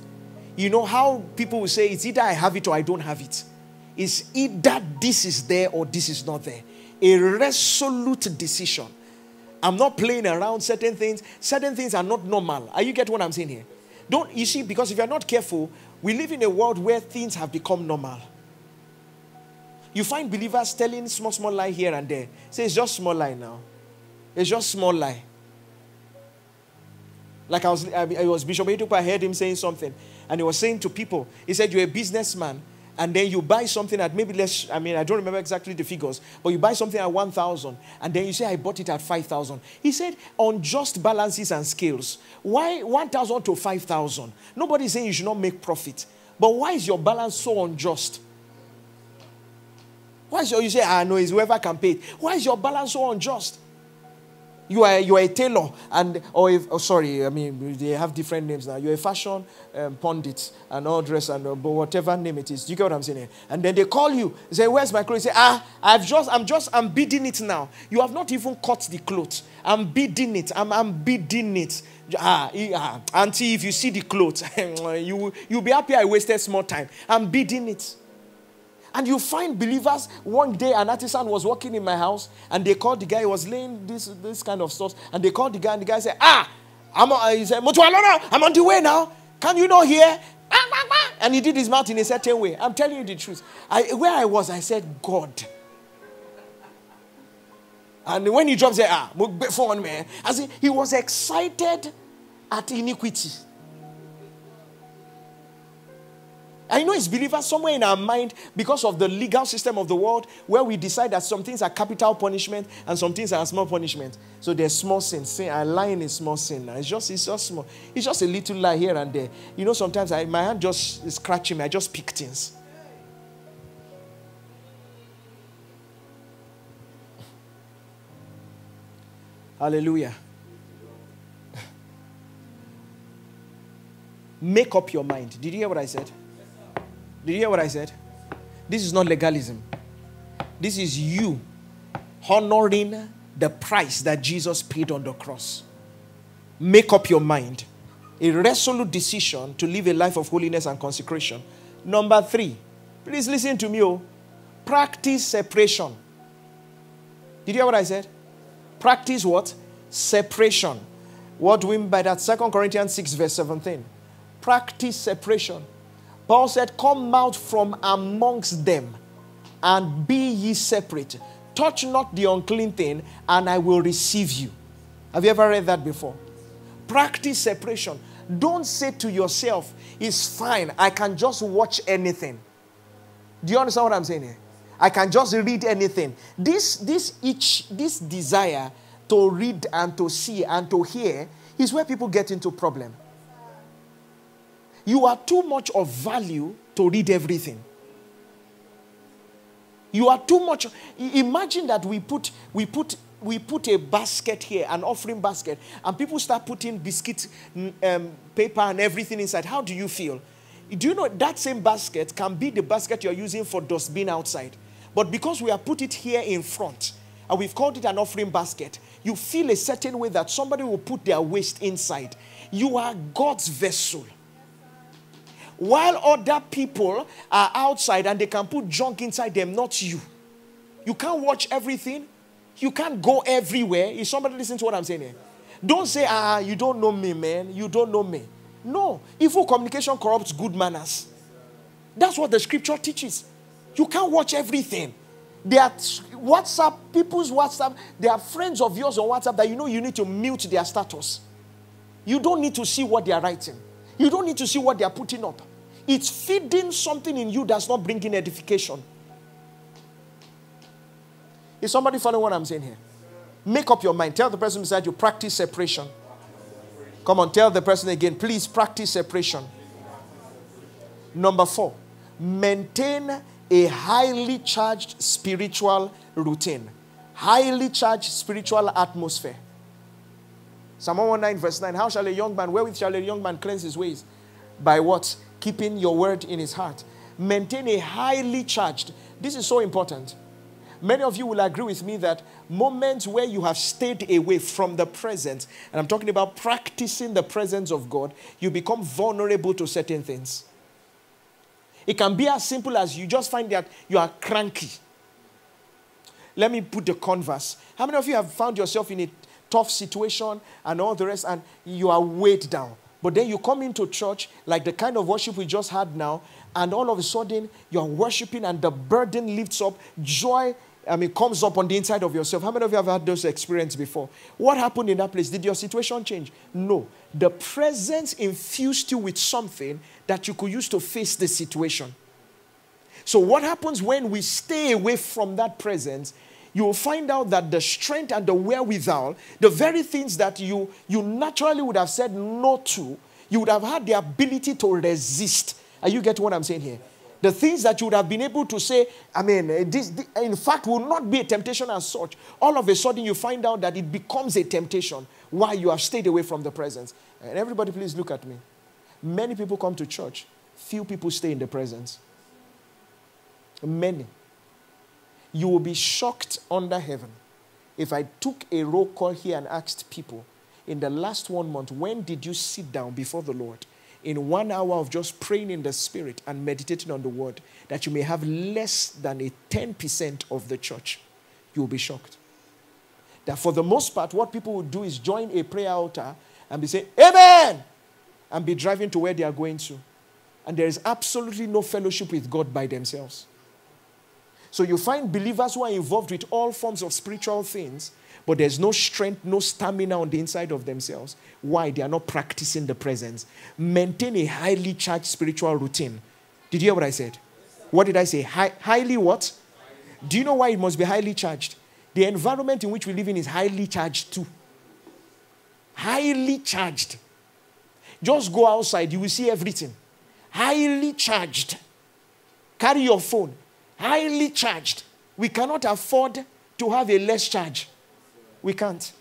you know how people will say it's either I have it or I don't have it. It's either this is there or this is not there. A resolute decision. I'm not playing around certain things. Certain things are not normal. Are you get what I'm saying here? Don't you see? Because if you're not careful, we live in a world where things have become normal. You find believers telling small, small lie here and there. Say it's just small lie now. It's just small lie. Like I was, I was Bishop I heard him saying something, and he was saying to people, he said, You're a businessman, and then you buy something at maybe less, I mean, I don't remember exactly the figures, but you buy something at 1,000, and then you say, I bought it at 5,000. He said, on just balances and scales, why 1,000 to 5,000? Nobody's saying you should not make profit, but why is your balance so unjust? Why is your, you say, ah, no, it's whoever can pay it. Why is your balance so unjust? You are, you are a tailor, and or if, oh, sorry, I mean they have different names now. You're a fashion um, pundit and all dress and uh, whatever name it is. You get what I'm saying? And then they call you, say, "Where's my clothes?" You say, "Ah, I've just, I'm just, I'm bidding it now. You have not even cut the clothes. I'm bidding it. I'm, I'm bidding it. Ah, ah, auntie, if you see the clothes, you you'll be happy I wasted small time. I'm bidding it." And you find believers. One day, an artisan was working in my house, and they called the guy. He was laying this this kind of stuff, and they called the guy, and the guy said, "Ah, I'm." On, he said, "Motualona, I'm on the way now. Can you not hear?" And he did his mouth in a certain way. I'm telling you the truth. I, where I was, I said, "God." And when he drops it, ah, phone man. As he, he was excited at iniquity. I know it's believers somewhere in our mind because of the legal system of the world where we decide that some things are capital punishment and some things are small punishment. So there's small sin. Sin, a lying is small sin. It's just it's just small. It's just a little lie here and there. You know, sometimes I, my hand just is scratching me. I just pick things. Hallelujah. Make up your mind. Did you hear what I said? Did you hear what I said? This is not legalism. This is you honoring the price that Jesus paid on the cross. Make up your mind. A resolute decision to live a life of holiness and consecration. Number three, please listen to me. Oh. Practice separation. Did you hear what I said? Practice what? Separation. What do we mean by that? Second Corinthians 6, verse 17. Practice separation. Paul said, Come out from amongst them and be ye separate. Touch not the unclean thing, and I will receive you. Have you ever read that before? Practice separation. Don't say to yourself, It's fine, I can just watch anything. Do you understand what I'm saying here? I can just read anything. This, this each, this desire to read and to see and to hear is where people get into problem. You are too much of value to read everything. You are too much. Imagine that we put, we put we put a basket here, an offering basket, and people start putting biscuit um, paper and everything inside, how do you feel? Do you know that same basket can be the basket you're using for dustbin outside? But because we have put it here in front, and we've called it an offering basket, you feel a certain way that somebody will put their waste inside. You are God's vessel. While other people are outside and they can put junk inside them, not you. You can't watch everything. You can't go everywhere. Is somebody listening to what I'm saying here? Don't say, ah, you don't know me, man. You don't know me. No. Evil communication corrupts good manners. That's what the scripture teaches. You can't watch everything. There are WhatsApp, people's WhatsApp, there are friends of yours on WhatsApp that you know you need to mute their status. You don't need to see what they are writing. You don't need to see what they are putting up. It's feeding something in you that's not bringing edification. Is somebody following what I'm saying here? Make up your mind. Tell the person beside you, practice separation. Come on, tell the person again, please practice separation. Number four, maintain a highly charged spiritual routine, highly charged spiritual atmosphere. Psalm 119, verse 9 How shall a young man, wherewith shall a young man cleanse his ways? By what? Keeping your word in his heart. Maintain a highly charged. This is so important. Many of you will agree with me that moments where you have stayed away from the presence, and I'm talking about practicing the presence of God, you become vulnerable to certain things. It can be as simple as you just find that you are cranky. Let me put the converse. How many of you have found yourself in a tough situation and all the rest, and you are weighed down? But then you come into church, like the kind of worship we just had now, and all of a sudden you're worshiping and the burden lifts up, joy I mean, comes up on the inside of yourself. How many of you have had those experiences before? What happened in that place? Did your situation change? No. The presence infused you with something that you could use to face the situation. So, what happens when we stay away from that presence? You will find out that the strength and the wherewithal, the very things that you, you naturally would have said no to, you would have had the ability to resist. Are you getting what I'm saying here? The things that you would have been able to say, I mean, eh, this, this, in fact, will not be a temptation as such. All of a sudden, you find out that it becomes a temptation while you have stayed away from the presence. And everybody, please look at me. Many people come to church, few people stay in the presence. Many. You will be shocked under heaven if I took a roll call here and asked people in the last one month, when did you sit down before the Lord? in one hour of just praying in the Spirit and meditating on the Word that you may have less than a 10% of the church, you will be shocked. That for the most part, what people would do is join a prayer altar and be saying, Amen! And be driving to where they are going to. And there is absolutely no fellowship with God by themselves. So you find believers who are involved with all forms of spiritual things but there's no strength, no stamina on the inside of themselves. Why? They are not practicing the presence. Maintain a highly charged spiritual routine. Did you hear what I said? What did I say? High, highly what? Do you know why it must be highly charged? The environment in which we live in is highly charged too. Highly charged. Just go outside, you will see everything. Highly charged. Carry your phone. Highly charged. We cannot afford to have a less charge. We can't.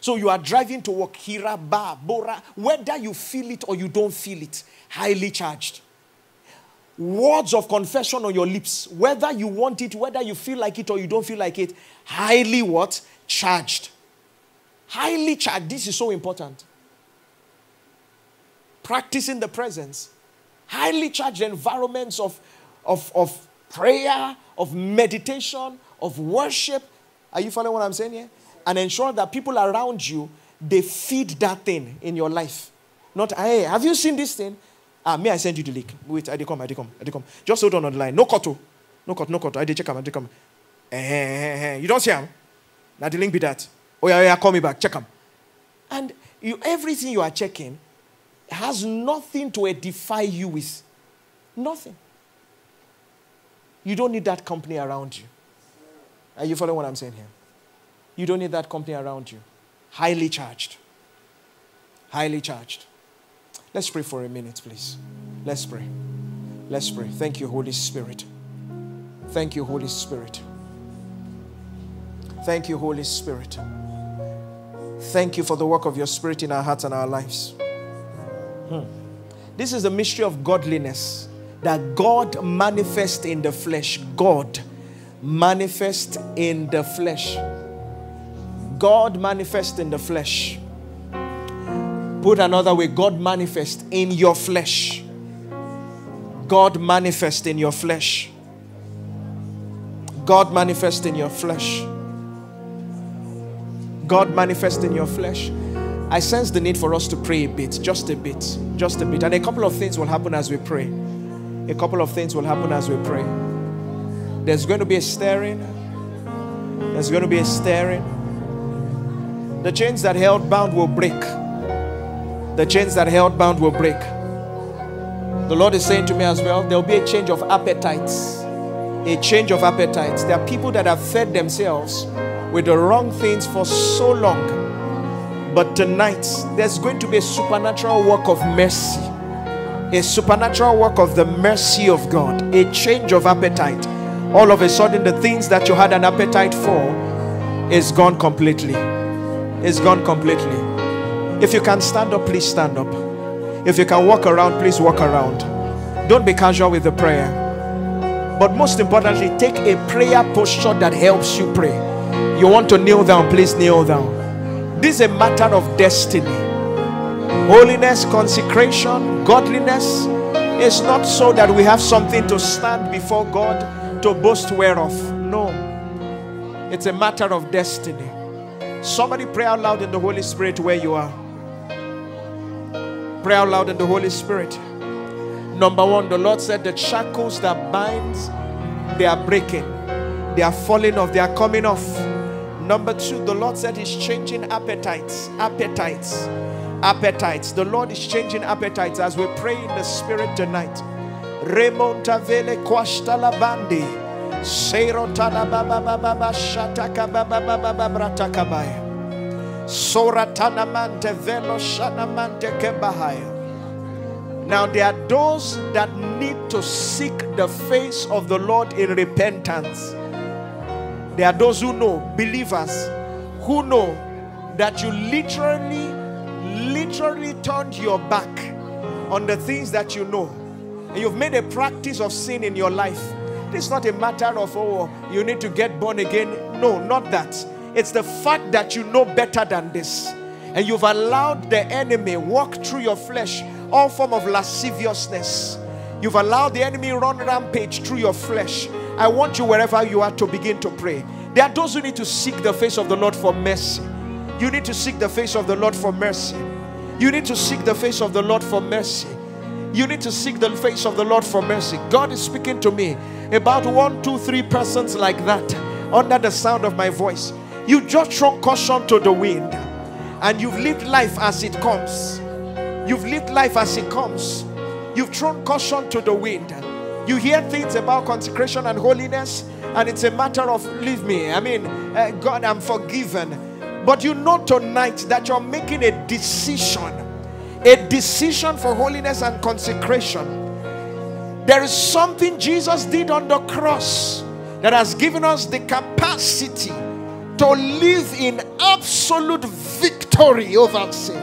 So you are driving to work, Hiraba, Bora, whether you feel it or you don't feel it, highly charged. Words of confession on your lips, whether you want it, whether you feel like it or you don't feel like it, highly what? Charged. Highly charged. This is so important. Practicing the presence. Highly charged environments of, of, of prayer, of meditation, of worship, are you following what I'm saying here? And ensure that people around you they feed that thing in your life. Not, hey, have you seen this thing? Ah, me, I send you the link. Wait, I did come, I did come, I did come. Just hold on on the line. No cut, no cut, no cut. I did check him, I did come. Eh. You don't see him? Now the link be that. Oh yeah, yeah, call me back. Check him. And you, everything you are checking has nothing to edify you with. Nothing. You don't need that company around you. Are you following what I'm saying here? You don't need that company around you. Highly charged. Highly charged. Let's pray for a minute, please. Let's pray. Let's pray. Thank you, Holy Spirit. Thank you, Holy Spirit. Thank you, Holy Spirit. Thank you for the work of your Spirit in our hearts and our lives. Hmm. This is the mystery of godliness that God manifest in the flesh. God manifest in the flesh. God manifest in the flesh. Put another way, God manifest in your flesh. God manifest in your flesh. God manifest in your flesh. God manifest in your flesh. I sense the need for us to pray a bit, just a bit, just a bit. And a couple of things will happen as we pray. A couple of things will happen as we pray. There's going to be a stirring. There's going to be a stirring. The chains that held bound will break. The chains that held bound will break. The Lord is saying to me as well, there will be a change of appetites. A change of appetites. There are people that have fed themselves with the wrong things for so long but tonight, there's going to be a supernatural work of mercy, a supernatural work of the mercy of God, a change of appetite. All of a sudden, the things that you had an appetite for is gone completely. Is gone completely. If you can stand up, please stand up. If you can walk around, please walk around. Don't be casual with the prayer. But most importantly, take a prayer posture that helps you pray. You want to kneel down, please kneel down. This is a matter of destiny. Holiness, consecration, godliness is not so that we have something to stand before God to boast whereof. No. It's a matter of destiny. Somebody pray out loud in the Holy Spirit where you are. Pray out loud in the Holy Spirit. Number one, the Lord said the shackles that binds, they are breaking. They are falling off. They are coming off Number two, the Lord said He's changing appetites. Appetites. Appetites. The Lord is changing appetites as we pray in the Spirit tonight. Remontavele kwashtala bandi. Seirotana baba baba shataka baba baba bratakabaya. Soratana mante velo shanamante kebahaya. Now, there are those that need to seek the face of the Lord in repentance. There are those who know, believers, who know that you literally, literally turned your back on the things that you know. And you've made a practice of sin in your life. It's not a matter of, oh, you need to get born again. No, not that. It's the fact that you know better than this. And you've allowed the enemy walk through your flesh, all form of lasciviousness. You've allowed the enemy run rampage through your flesh I want you, wherever you are, to begin to pray. There are those who need to seek the face of the Lord for mercy. You need to seek the face of the Lord for mercy. You need to seek the face of the Lord for mercy. You need to seek the face of the Lord for mercy. God is speaking to me about one, two, three persons like that under the sound of my voice. You just throw caution to the wind and you've lived life as it comes. You've lived life as it comes. You've thrown caution to the wind you hear things about consecration and holiness, and it's a matter of leave me. I mean, uh, God, I'm forgiven. But you know tonight that you're making a decision, a decision for holiness and consecration. There is something Jesus did on the cross that has given us the capacity to live in absolute victory over sin.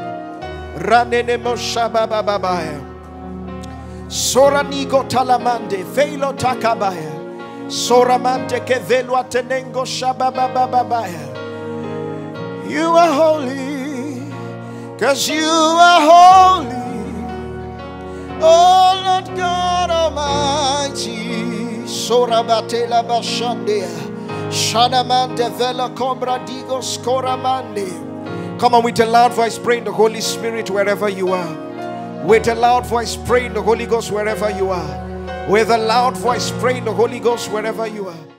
Soranigo talamande, velo takabaya. Soramante ke velo atenengo. You are holy, cause you are holy. Oh Lord God Almighty. Sorabatela bashandea. Shadamante vela cobra digo scoramande. Come on with a loud voice, pray in the Holy Spirit wherever you are. With a loud voice, pray in the Holy Ghost wherever you are. With a loud voice, pray in the Holy Ghost wherever you are.